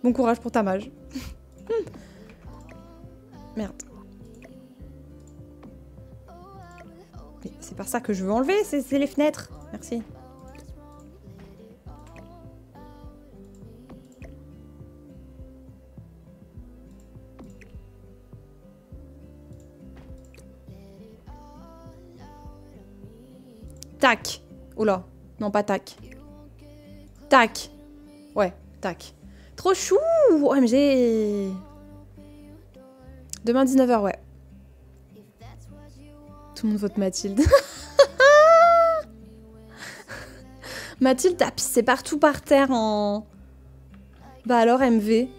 Speaker 1: Bon courage pour ta mage. Merde. C'est pas ça que je veux enlever, c'est les fenêtres. Merci. Tac. Oula. Non, pas tac. Tac. Ouais, tac. Trop chou OMG Demain 19h, ouais. Tout le monde vote Mathilde. Mathilde a pissé partout par terre en... Bah alors MV.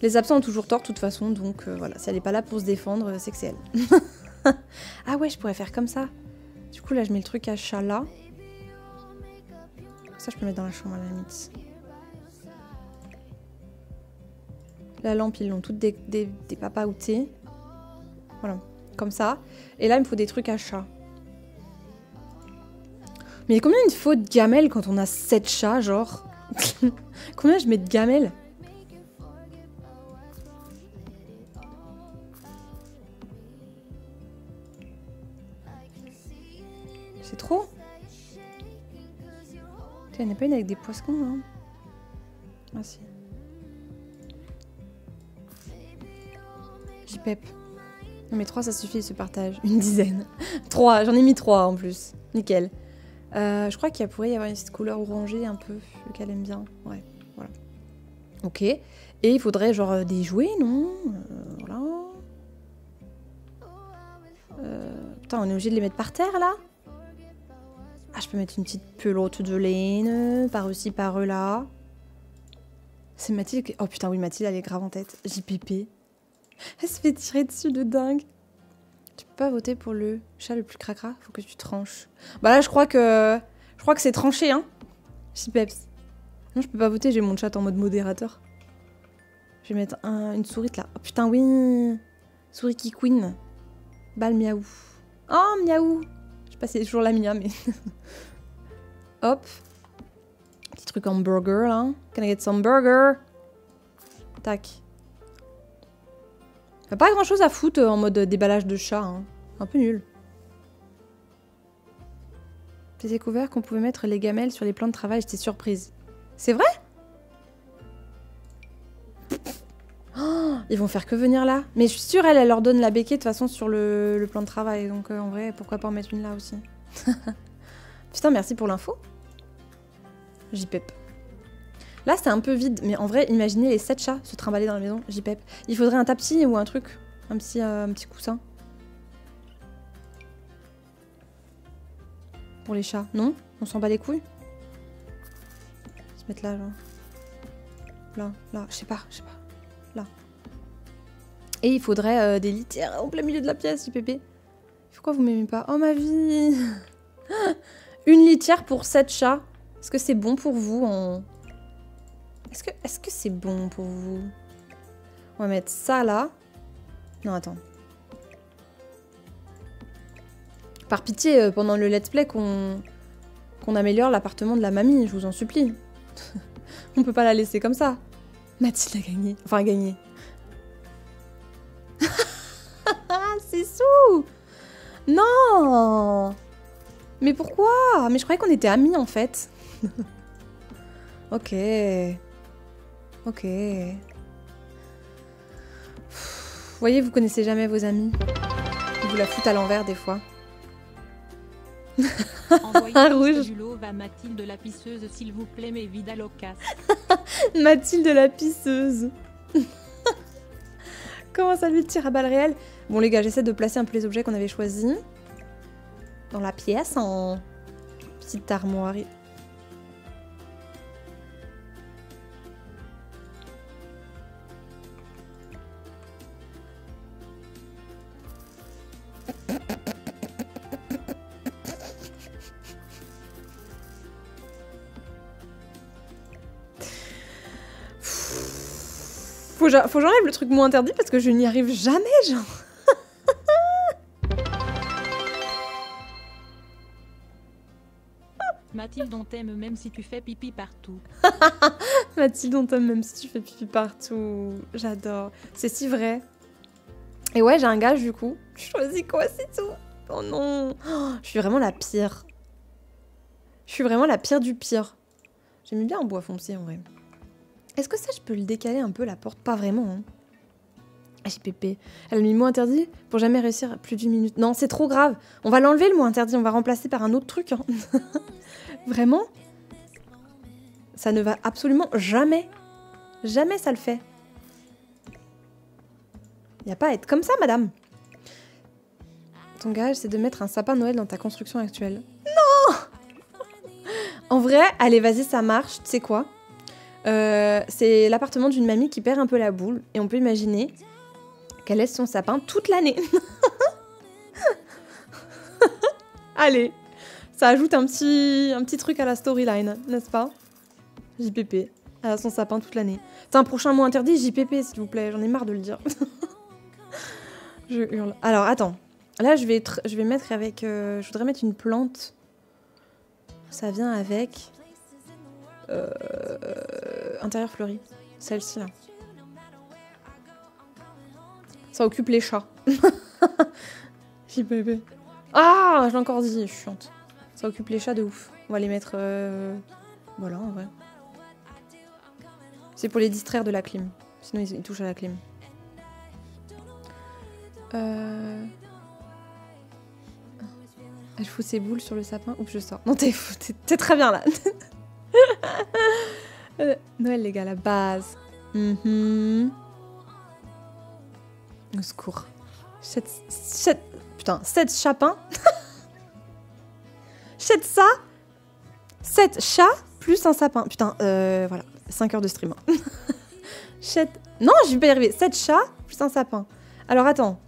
Speaker 1: Les absents ont toujours tort de toute façon, donc euh, voilà, si elle est pas là pour se défendre, euh, c'est que c'est elle. ah ouais, je pourrais faire comme ça. Du coup là, je mets le truc à chat là. Ça, je peux mettre dans la chambre à la limite. La lampe, ils l'ont toutes des, des, des papaoutés. Voilà, comme ça. Et là, il me faut des trucs à chat. Mais combien il faut de gamelles quand on a 7 chats, genre? Combien je mets de gamelles? Il n'y en a pas une avec des poissons, hein Ah si. JPEP. Non mais 3 ça suffit, ce partage. Une dizaine. 3, j'en ai mis 3 en plus. Nickel. Euh, je crois qu'il pourrait y avoir une petite couleur orangée un peu, qu'elle aime bien. Ouais, voilà. Ok. Et il faudrait genre euh, des jouets, non? Euh, Voilà. Putain, on est obligé de les mettre par terre là? Ah, je peux mettre une petite pelote de laine, par ici, par là. C'est Mathilde qui... Oh putain, oui, Mathilde, elle est grave en tête. JPP. Elle se fait tirer dessus de dingue. Tu peux pas voter pour le chat le plus cracra? Faut que tu tranches. Bah là, je crois que... Je crois que c'est tranché, hein JPeps. Non, je peux pas voter, j'ai mon chat en mode modérateur. Je vais mettre un- une souris là. Oh putain, oui Souris qui queen. Balle miaou. Oh, miaou c'est toujours la mia, mais... Hop. Petit truc en burger, là. Can I get some burger? Tac. Pas grand chose à foutre euh, en mode déballage de chat. Hein. Un peu nul. J'ai découvert qu'on pouvait mettre les gamelles sur les plans de travail, j'étais surprise. C'est vrai? Ils vont faire que venir là. Mais je suis sûre, elle, elle leur donne la béquille de toute façon sur le, le plan de travail. Donc euh, en vrai, pourquoi pas en mettre une là aussi Putain, merci pour l'info. JPEP. Là, c'est un peu vide, mais en vrai, imaginez les 7 chats se trimballer dans la maison. JPEP. Il faudrait un tapis ou un truc. Un petit, euh, un petit coussin. Pour les chats. Non? On s'en bat les couilles? Se mettre là, genre. Là, là. Je sais pas, je sais pas. Et il faudrait euh, des litières en plein milieu de la pièce, JPP. Pourquoi vous m'aimez pas? Oh, ma vie Une litière pour 7 chats? Est-ce que c'est bon pour vous. Est-ce que c'est bon pour vous? On va mettre ça là. Non, attends. Par pitié, euh, pendant le let's play, qu'on qu'on améliore l'appartement de la mamie, je vous en supplie. On peut pas la laisser comme ça. Mathilde a gagné. Enfin, a gagné. C'est sous Non Mais pourquoi? Mais je croyais qu'on était amis, en fait. ok. Ok. Vous voyez, vous connaissez jamais vos amis. Ils vous la foutent à l'envers des fois. Un rouge.
Speaker 3: Mathilde la pisseuse, s'il vous plaît, mais.
Speaker 1: Mathilde la pisseuse. Comment ça lui tire à balles réelles Bon les gars, j'essaie de placer un peu les objets qu'on avait choisis dans la pièce en petite armoire. Faut, j'enlève le truc mot interdit parce que je n'y arrive jamais, genre.
Speaker 3: Mathilde, on t'aime même si tu fais pipi partout.
Speaker 1: Mathilde, on t'aime même si tu fais pipi partout. J'adore. C'est si vrai. Et ouais, j'ai un gage du coup. Je choisis quoi, c'est tout? Oh non. Oh, je suis vraiment la pire. Je suis vraiment la pire du pire. J'aime bien en bois foncé en vrai. Est-ce que ça, je peux le décaler un peu la porte? Pas vraiment. Hein. Pépé. Elle a mis mot interdit pour jamais réussir plus d'une minute. Non, c'est trop grave. On va l'enlever le mot interdit. On va remplacer par un autre truc. hein. vraiment? Ça ne va absolument jamais. Jamais ça le fait. Y a pas à être comme ça, madame. Ton gage, c'est de mettre un sapin Noël dans ta construction actuelle. Non En vrai, allez, vas-y, ça marche. Tu sais quoi? Euh, C'est l'appartement d'une mamie qui perd un peu la boule. Et on peut imaginer qu'elle laisse son sapin toute l'année. allez, ça ajoute un petit, truc à la storyline, n'est-ce pas? JPP. Elle a son sapin toute l'année. Un prochain mot interdit, JPP, s'il vous plaît. J'en ai marre de le dire. je hurle. Alors, attends. Là, je vais, je vais mettre avec... euh, je voudrais mettre une plante. Ça vient avec... euh, intérieur fleuri. Celle-ci, là. Ça occupe les chats. JPP. Ah, je l'ai encore dit, je suis chiante. Ça occupe les chats de ouf. On va les mettre... euh, Voilà, en vrai. C'est pour les distraire de la clim. Sinon, ils, ils touchent à la clim. Euh... Elle fout ses boules sur le sapin. Oups, je sors. Non, t'es très bien là. Noël, les gars, la base. Mhm. Au secours. Sept- putain, 7 chapins. 7 ça. 7 chats plus un sapin. Putain, euh, voilà. 5 heures de stream. hein. Sept- Non, je vais pas y arriver. 7 chats plus un sapin. Alors attends.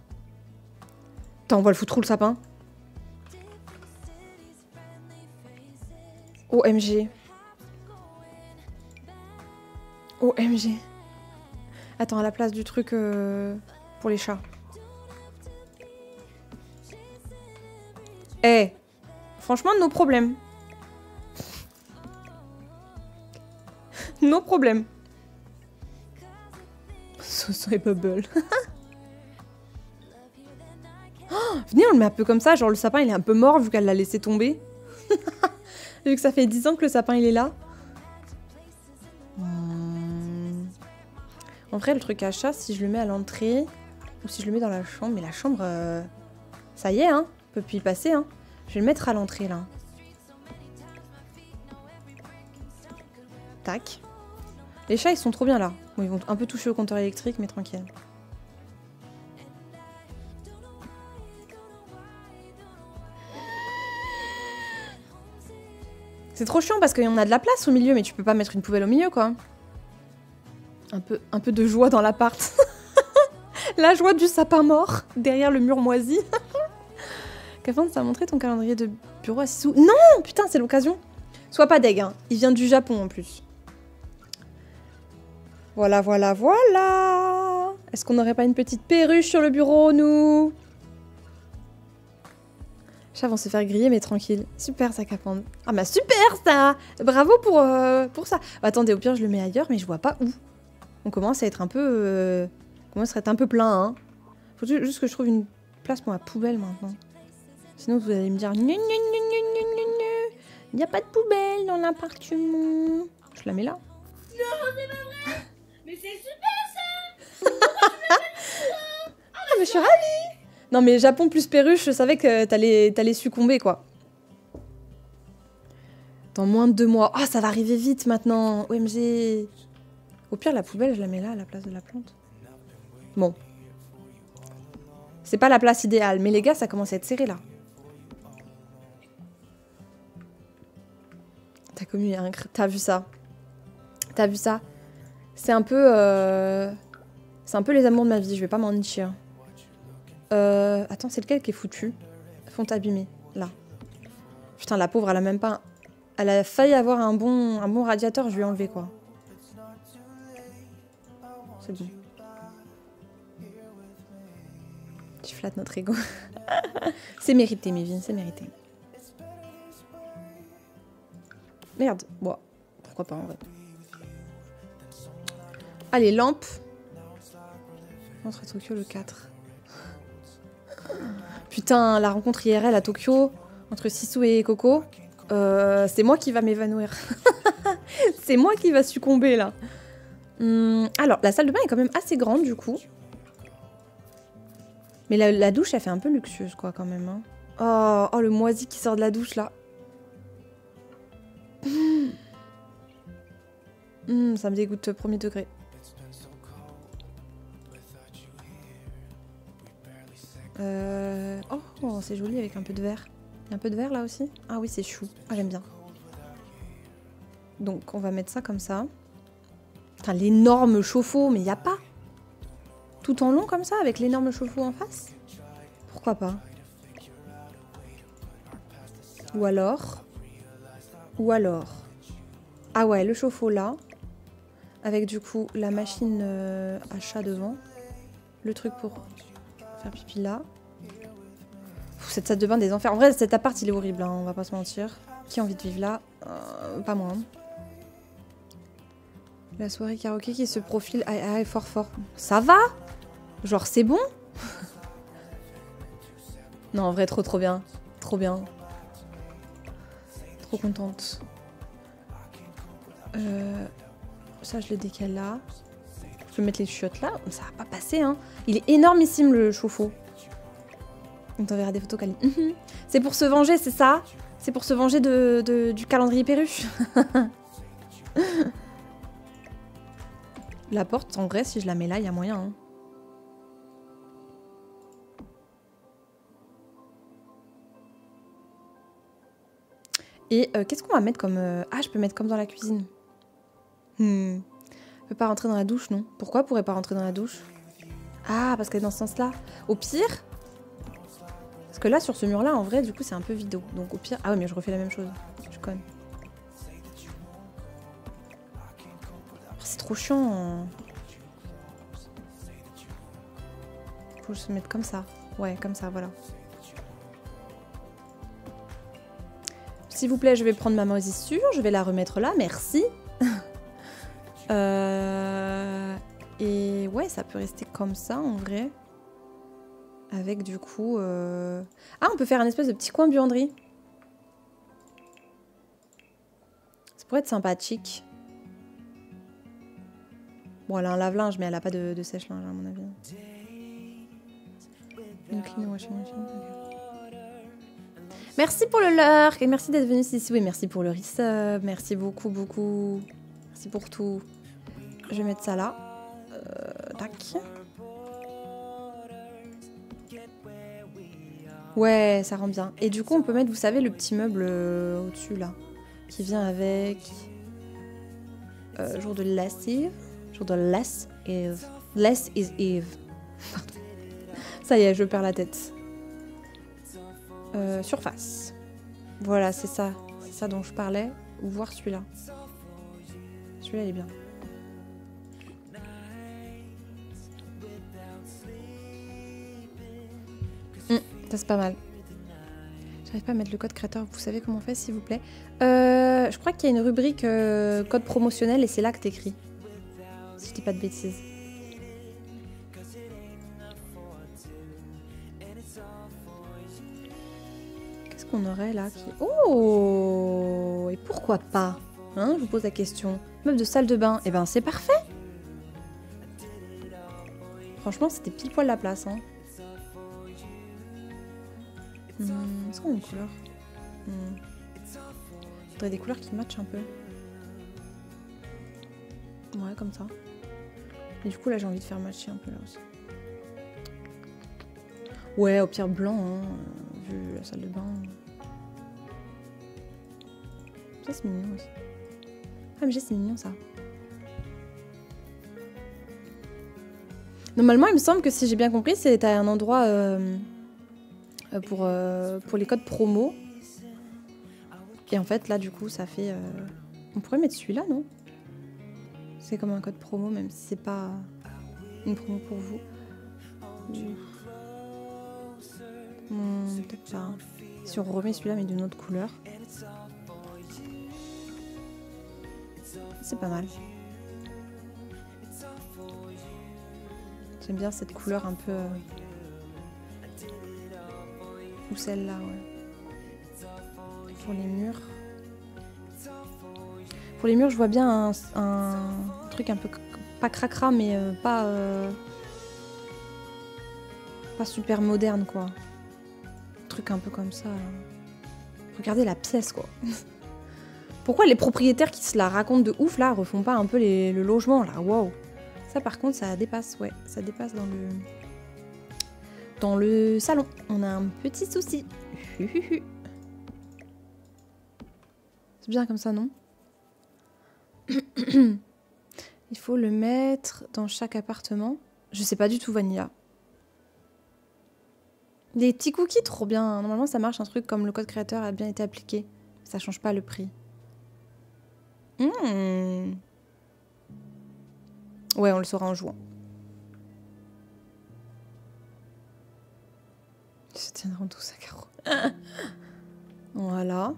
Speaker 1: Attends, on va le foutre où le sapin? OMG. OMG. Attends, à la place du truc euh, pour les chats. Eh, franchement, nos problèmes. nos problèmes. Soso et Bubble. Oh, venez, on le met un peu comme ça. Genre, le sapin, il est un peu mort vu qu'elle l'a laissé tomber. vu que ça fait 10 ans que le sapin, il est là. En vrai, le truc à chat, si je le mets à l'entrée ou si je le mets dans la chambre, mais la chambre, euh, ça y est, hein, on peut plus y passer. Hein. Je vais le mettre à l'entrée là. Tac. Les chats, ils sont trop bien là. Bon, ils vont un peu toucher au compteur électrique, mais tranquille. C'est trop chiant parce qu'on a de la place au milieu, mais tu peux pas mettre une poubelle au milieu, quoi. Un peu, de joie dans l'appart. la joie du sapin mort derrière le mur moisi. Kafan, ça a montré ton calendrier de bureau à 6 sous. Non Putain, c'est l'occasion. Sois pas deg, hein. Il vient du Japon en plus. Voilà, voilà, voilà. Est-ce qu'on n'aurait pas une petite perruche sur le bureau, nous? Chat vont se faire griller, mais tranquille. Super, ça capande. Ah bah super, ça Bravo pour, euh, ça. Bah, attendez, au pire, je le mets ailleurs, mais je vois pas où. On commence à être un peu... Euh... On commence à être un peu plein, hein. Faut ju- juste que je trouve une place pour la poubelle, maintenant. Sinon, vous allez me dire... Il n'y a pas de poubelle dans l'appartement. Je la mets là.
Speaker 8: Mais c'est super
Speaker 1: Ah, mais je suis ravie Non, mais Japon plus perruche, je savais que t'allais t'allais succomber, quoi. Dans moins de deux mois. Ah, ça va arriver vite maintenant. OMG. Au pire, la poubelle, je la mets là, à la place de la plante. Bon. C'est pas la place idéale, mais les gars, ça commence à être serré, là. T'as commis un... T'as vu ça? T'as vu ça? C'est un peu... euh, C'est un peu les amours de ma vie, je vais pas m'en mentir. Euh, attends, c'est lequel qui est foutu? Font abîmer, là. Putain, la pauvre, elle a même pas... Elle a failli avoir un bon, un bon radiateur, je lui ai enlevé, quoi. C'est bon. Tu flattes notre ego. c'est mérité, Mévin, c'est mérité. Merde, bon, pourquoi pas en vrai. Allez, lampe. Entre Tokyo le 4. Putain, la rencontre IRL à Tokyo entre Sisu et Coco, euh, c'est moi qui va m'évanouir. c'est moi qui va succomber là. Hum, alors, la salle de bain est quand même assez grande du coup. Mais la, douche, elle fait un peu luxueuse quoi quand même. hein. Oh, oh, le moisi qui sort de la douche là. Hum. Hum, ça me dégoûte premier degré. Euh... Oh, c'est joli avec un peu de verre. Il y a un peu de verre là aussi? Ah oui, c'est chou. Ah, j'aime bien. Donc, on va mettre ça comme ça. L'énorme chauffe-eau, mais il a pas. Tout en long comme ça, avec l'énorme chauffe-eau en face? Pourquoi pas? Ou alors Ou alors Ah ouais, le chauffe-eau là. Avec du coup la machine euh, à chat devant. Le truc pour faire pipi là. Cette salle de bain des enfers. En vrai, cet appart, il est horrible, hein, on va pas se mentir. Qui a envie de vivre là? Euh, Pas moi. hein. La soirée karaoké qui se profile ah, fort fort. Ça va? Genre, c'est bon? Non, en vrai, trop trop bien. Trop bien. Trop contente. Euh, ça, je le décale là. Je peux mettre les chiottes là. Ça va pas passer, hein. Il est énormissime, le chauffe-eau. On t'enverra des photos, Kali. Mhm. C'est pour se venger, c'est ça? C'est pour se venger de- du calendrier perruche? La porte, en vrai, si je la mets là, il y a moyen. hein. Et euh, qu'est-ce qu'on va mettre comme... euh, Ah, je peux mettre comme dans la cuisine. Hmm. Je peux pas rentrer dans la douche, non Pourquoi pourrait pas rentrer dans la douche? Ah, parce qu'elle est dans ce sens-là. Au pire... Parce que là, sur ce mur-là, en vrai, du coup, c'est un peu vidéo. Donc au pire... Ah ouais, mais je refais la même chose. Je conne. C'est trop chiant. Faut se mettre comme ça. Ouais, comme ça, voilà. S'il vous plaît, je vais prendre ma moisissure, je vais la remettre là, merci. Euh, Et ouais, ça peut rester comme ça en vrai. Avec du coup... euh, Ah, on peut faire un espèce de petit coin buanderie. Ça pourrait être sympathique. Bon, elle a un lave-linge, mais elle a pas de, sèche-linge à mon avis. Merci pour le lurk et merci d'être venu ici. Oui, merci pour le resub. Merci beaucoup, beaucoup. Merci pour tout. Je vais mettre ça là. Euh, tac. Ouais, ça rend bien. Et du coup, on peut mettre, vous savez, le petit meuble euh, au-dessus là, qui vient avec euh, jour de lessive, jour de less less is Eve. Ça y est, je perds la tête. Euh, surface. Voilà, c'est ça, c'est ça dont je parlais. Voir celui-là. Celui-là, il est bien. Hum, ça c'est pas mal. J'arrive pas à mettre le code créateur, vous savez comment on fait s'il vous plaît? Euh, Je crois qu'il y a une rubrique euh, code promotionnel et c'est là que t'écris. Si je dis pas de bêtises. Qu'est-ce qu'on aurait là qui... Oh Et pourquoi pas Hein Je vous pose la question. Meuble de salle de bain, eh ben c'est parfait Franchement, c'était pile poil la place. Hein. Est-ce qu'on a une couleur Hmm. Faudrait des couleurs qui matchent un peu. Ouais, comme ça. Et du coup, là, j'ai envie de faire matcher un peu là aussi. Ouais, au pire blanc, hein, euh, vu la salle de bain. Ça, c'est mignon aussi. Ah, mais j'ai, c'est mignon ça. Normalement, il me semble que si j'ai bien compris, c'est à un endroit euh, euh, pour, pour les codes promo. Et en fait, là, du coup, ça fait. On pourrait mettre celui-là, non? C'est comme un code promo, même si c'est pas une promo pour vous. Hmm, Peut-être pas. Si on remet celui-là, mais d'une autre couleur. C'est pas mal. J'aime bien cette couleur un peu. euh, Ou celle-là, ouais. Pour les murs. Pour les murs, je vois bien un, truc un peu. Pas cracra, mais euh, pas. euh, Pas super moderne, quoi. Un truc un peu comme ça. Regardez la pièce, quoi. Pourquoi les propriétaires qui se la racontent de ouf, là, refont pas un peu le logement, là? Waouh Ça, par contre, ça dépasse, ouais. Ça dépasse dans le. Dans le salon. On a un petit souci. C'est bien comme ça, non? Il faut le mettre dans chaque appartement. Je sais pas du tout, Vanilla. Des petits cookies, trop bien. Normalement, ça marche un truc comme le code créateur a bien été appliqué. Ça change pas le prix. Mmh. Ouais, on le saura en jouant. Ils se tiendront tous à carreau. voilà.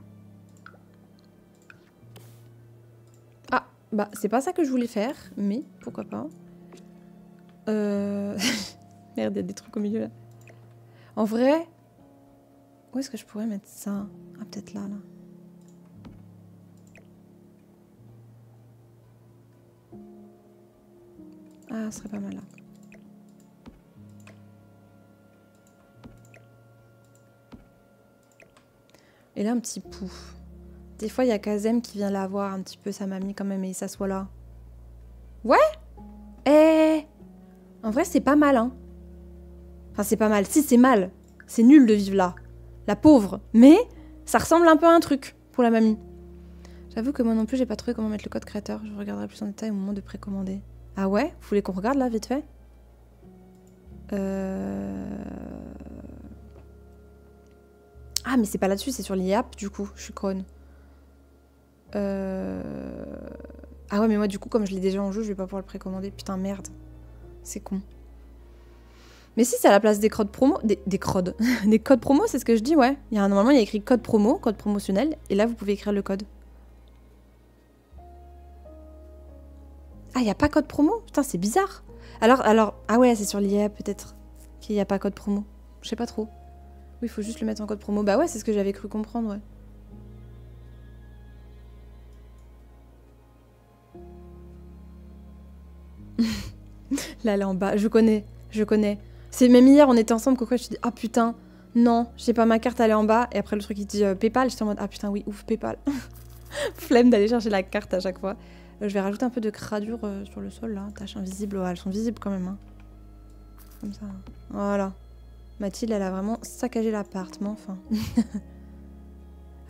Speaker 1: Bah, c'est pas ça que je voulais faire, mais pourquoi pas. Euh... Merde, il y a des trucs au milieu là. En vrai, où est-ce que je pourrais mettre ça? Ah, peut-être là, là. Ah, ce serait pas mal là. Et là, un petit pouf. Des fois, il y a Kazem qui vient la voir un petit peu, sa mamie quand même, et il s'assoit là. Ouais? Eh En vrai, c'est pas mal, hein. Enfin, c'est pas mal. Si, c'est mal. C'est nul de vivre là. La pauvre. Mais ça ressemble un peu à un truc pour la mamie. J'avoue que moi non plus, j'ai pas trouvé comment mettre le code créateur. Je regarderai plus en détail au moment de précommander. Ah ouais? Vous voulez qu'on regarde là, vite fait? Euh... Ah, mais c'est pas là-dessus, c'est sur l'IAP, du coup. Je suis conne. Euh... Ah ouais, mais moi, du coup, comme je l'ai déjà en jeu, je vais pas pouvoir le précommander. Putain, merde. C'est con. Mais si, c'est à la place des codes promo. Des, des des codes promo, c'est ce que je dis, ouais. Il y a, normalement, il y a écrit code promo, code promotionnel. Et là, vous pouvez écrire le code. Ah, il n'y a pas code promo? Putain, c'est bizarre. Alors, alors, ah ouais, c'est sur l'IA peut-être qu'il n'y a pas code promo. Je sais pas trop. Oui, il faut juste le mettre en code promo. Bah ouais, c'est ce que j'avais cru comprendre, ouais. Là, elle est en bas. Je connais, je connais. C'est même hier, on était ensemble, quoi, je te dis, ah putain, non, j'ai pas ma carte, elle est en bas. Et après, le truc, il dit euh, PayPal. J'étais en mode, ah putain, oui, ouf, PayPal. Flemme d'aller chercher la carte à chaque fois. Euh, je vais rajouter un peu de cradure euh, sur le sol, là. Tâches invisibles. Elles sont visibles quand même. hein. Comme ça. Voilà. Mathilde, elle a vraiment saccagé l'appart, mais enfin.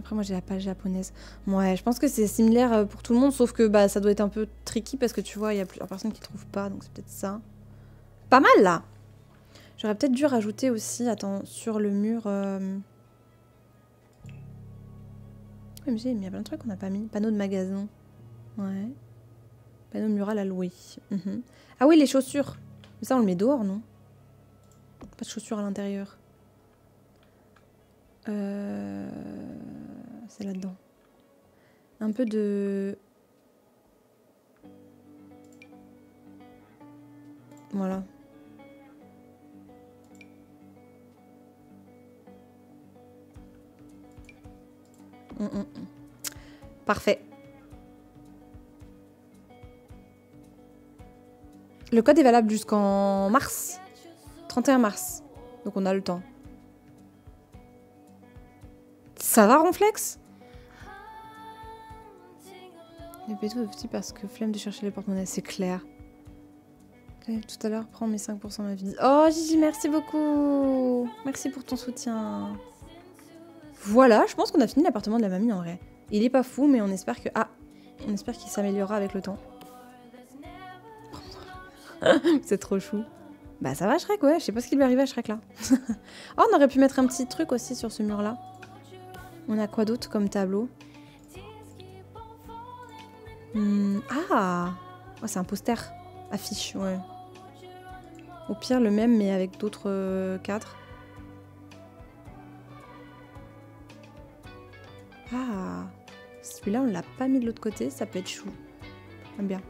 Speaker 1: Après, moi, j'ai la page japonaise. Ouais, je pense que c'est similaire euh, pour tout le monde, sauf que bah, ça doit être un peu tricky parce que tu vois, il y a plusieurs personnes qui trouvent pas, donc c'est peut-être ça. Pas mal, là J'aurais peut-être dû rajouter aussi, attends, sur le mur... euh, Oui, mais j'ai- a plein de trucs qu'on n'a pas mis. Panneau de magasin. Ouais. Panneau mural à louer. Mhm. Ah oui, les chaussures. Mais ça, on le met dehors, non? Pas de chaussures à l'intérieur. Euh, C'est là-dedans. Un peu de... Voilà. Mm, mm, mm. Parfait. Le code est valable jusqu'en mars. 31 mars. Donc on a le temps. Ça va, Ronflex? Les pétos aussi parce que flemme de chercher les porte-monnaies, c'est clair. Tout à l'heure, prends mes 5% de ma vie. Oh, Gigi, merci beaucoup. Merci pour ton soutien. Voilà, je pense qu'on a fini l'appartement de la mamie en vrai. Il est pas fou, mais on espère que. Ah On espère qu'il s'améliorera avec le temps. C'est trop chou. Bah ça va Shrek, ouais. Je sais pas ce qui lui arrive à Shrek là. oh, on aurait pu mettre un petit truc aussi sur ce mur là. On a quoi d'autre comme tableau hmm, Ah oh, C'est un poster. Affiche, ouais. Au pire, le même, mais avec d'autres euh, cadres. Ah Celui-là, on l'a pas mis de l'autre côté, ça peut être chou. Bien.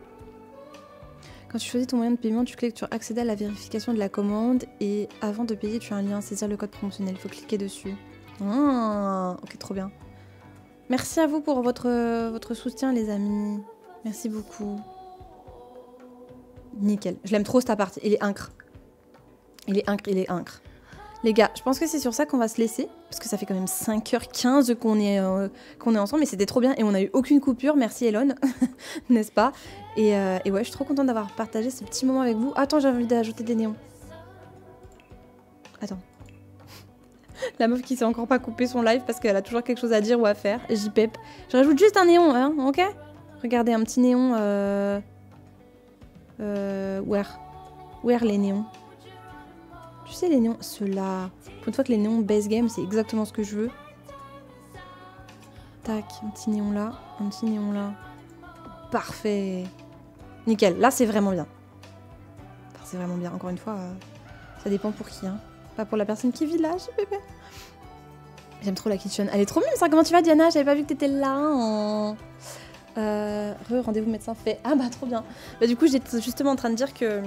Speaker 1: Quand tu choisis ton moyen de paiement, tu cliques sur accéder à la vérification de la commande et avant de payer, tu as un lien, à saisir le code promotionnel. Il faut cliquer dessus. Ah, ok, trop bien. Merci à vous pour votre, soutien, les amis. Merci beaucoup. Nickel. Je l'aime trop, cette partie. Il est incre. Il est incre, il est incre. Les gars, je pense que c'est sur ça qu'on va se laisser. Parce que ça fait quand même 5h15 qu'on est, euh, qu'on est ensemble. Mais c'était trop bien. Et on a eu aucune coupure. Merci, Elon. N'est-ce pas? Et, euh, et ouais, je suis trop contente d'avoir partagé ce petit moment avec vous. Attends, j'ai envie d'ajouter des néons. Attends. La meuf qui s'est encore pas coupé son live parce qu'elle a toujours quelque chose à dire ou à faire. JPEP. Je rajoute juste un néon, hein, ok? Regardez, un petit néon. Euh... Euh... Where Where les néons? Tu sais, les néons. Ceux-là. Une fois que les néons base game, c'est exactement ce que je veux. Tac, un petit néon là. Un petit néon là. Parfait. Nickel. Là, c'est vraiment bien. C'est vraiment bien. Encore une fois, euh, ça dépend pour qui. Hein. Pas pour la personne qui vit là, bébé. J'aime trop la kitchen. Elle est trop mignonne ça. Comment tu vas, Diana? J'avais pas vu que t'étais là. En... Euh, re, rendez-vous médecin fait. Ah bah trop bien. Bah du coup, j'étais justement en train de dire que,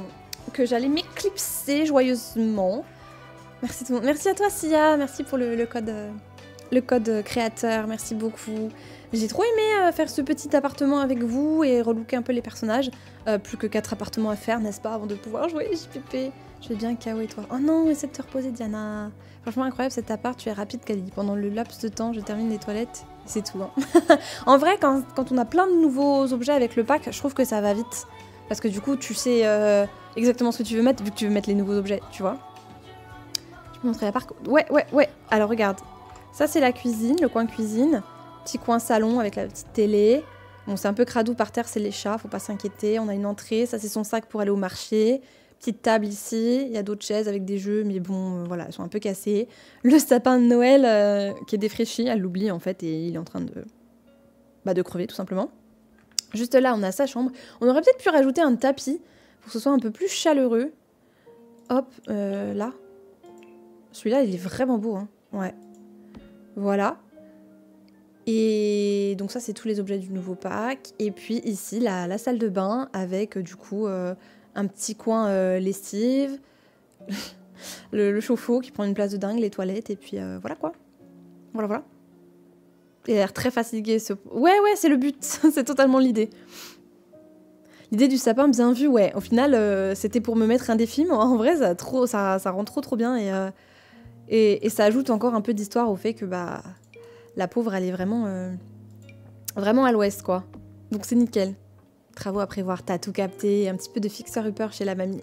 Speaker 1: que j'allais m'éclipser joyeusement. Merci tout le monde. Merci à toi, Sia. Merci pour le, code, euh, le code euh, créateur. Merci beaucoup. J'ai trop aimé euh, faire ce petit appartement avec vous et relooker un peu les personnages. Euh, plus que quatre appartements à faire, n'est-ce pas, avant de pouvoir jouer JPP. Je vais bien KO et toi. Oh non, essaie de te reposer, Diana. Franchement, incroyable cet appart. Tu es rapide, Kali. Pendant le laps de temps, je termine les toilettes. C'est tout. hein. en vrai, quand, quand on a plein de nouveaux objets avec le pack, je trouve que ça va vite. Parce que du coup, tu sais euh, exactement ce que tu veux mettre, vu que tu veux mettre les nouveaux objets, tu vois. Je peux montrer la. Ouais, ouais, ouais. Alors regarde. Ça, c'est la cuisine, le coin cuisine. Petit coin salon avec la petite télé. Bon, c'est un peu cradou par terre, c'est les chats, faut pas s'inquiéter. On a une entrée, ça c'est son sac pour aller au marché. Petite table ici, il y a d'autres chaises avec des jeux, mais bon, euh, voilà, elles sont un peu cassées. Le sapin de Noël euh, qui est défraîchi, elle l'oublie en fait, et il est en train de, bah, de crever tout simplement. Juste là, on a sa chambre. On aurait peut-être pu rajouter un tapis pour que ce soit un peu plus chaleureux. Hop, euh, là. Celui-là, il est vraiment beau, hein. Ouais. Voilà. Et donc ça, c'est tous les objets du nouveau pack. Et puis ici, la, salle de bain avec du coup un petit coin euh, lessive, le, chauffe-eau qui prend une place de dingue, les toilettes, et puis euh, voilà quoi. Voilà, voilà. Il a l'air très fatigué. Ce... Ouais, ouais, c'est le but. c'est totalement l'idée. L'idée du sapin, bien vu, ouais. Au final, euh, c'était pour me mettre un défi, mais en vrai, ça, rend trop, trop bien. Et, euh, et, ça ajoute encore un peu d'histoire au fait que bah, la pauvre, elle est vraiment, vraiment à l'ouest, quoi. Donc c'est nickel. Travaux à prévoir, t'as tout capté. Un petit peu de fixer-upper chez la mamie.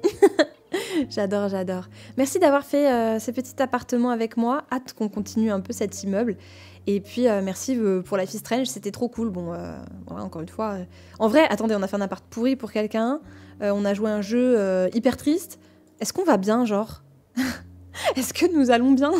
Speaker 1: j'adore, j'adore. Merci d'avoir fait euh, ce petit appartement avec moi. Hâte qu'on continue un peu cet immeuble. Et puis euh, merci euh, pour la is Strange, c'était trop cool. Bon, voilà, encore une fois. En vrai, attendez, on a fait un appart pourri pour quelqu'un. On a joué un jeu hyper triste. Est-ce qu'on va bien, genre? Est-ce que nous allons bien?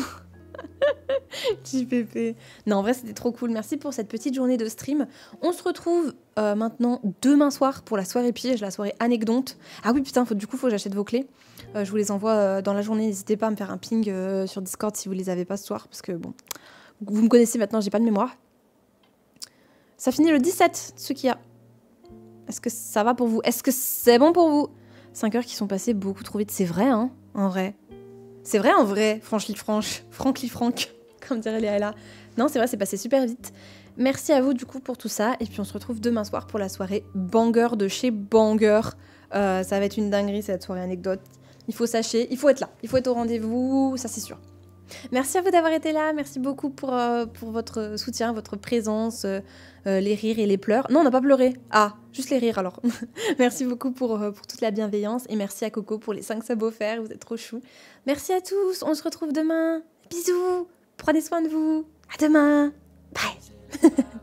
Speaker 1: JPP. Non, en vrai, c'était trop cool. Merci pour cette petite journée de stream. On se retrouve euh, maintenant demain soir pour la soirée piège, la soirée anecdote. Ah oui, putain, faut, du coup, faut que j'achète vos clés. Euh, je vous les envoie euh, dans la journée. N'hésitez pas à me faire un ping sur Discord si vous les avez pas ce soir. Parce que, bon, vous me connaissez maintenant, j'ai pas de mémoire. Ça finit le 17, ce qu'il y a. Est-ce que ça va pour vous? Est-ce que c'est bon pour vous? 5 heures qui sont passées beaucoup trop vite. C'est vrai, hein En vrai. C'est vrai, en vrai. Franchly franche. Frankly frank. Comme dirait Léa. Non, c'est vrai, c'est passé super vite. Merci à vous, du coup, pour tout ça. Et puis, on se retrouve demain soir pour la soirée banger de chez Banger. Euh, ça va être une dinguerie, cette soirée anecdote. Il faut sachez, il faut être là. Il faut être au rendez-vous, ça, c'est sûr. Merci à vous d'avoir été là. Merci beaucoup pour, euh, pour votre soutien, votre présence, euh, euh, les rires et les pleurs. Non, on n'a pas pleuré. Ah, juste les rires alors. merci beaucoup pour, pour toute la bienveillance et merci à Coco pour les 5 subs offerts. Vous êtes trop chou. Merci à tous. On se retrouve demain. Bisous. Prenez soin de vous. À demain. Bye.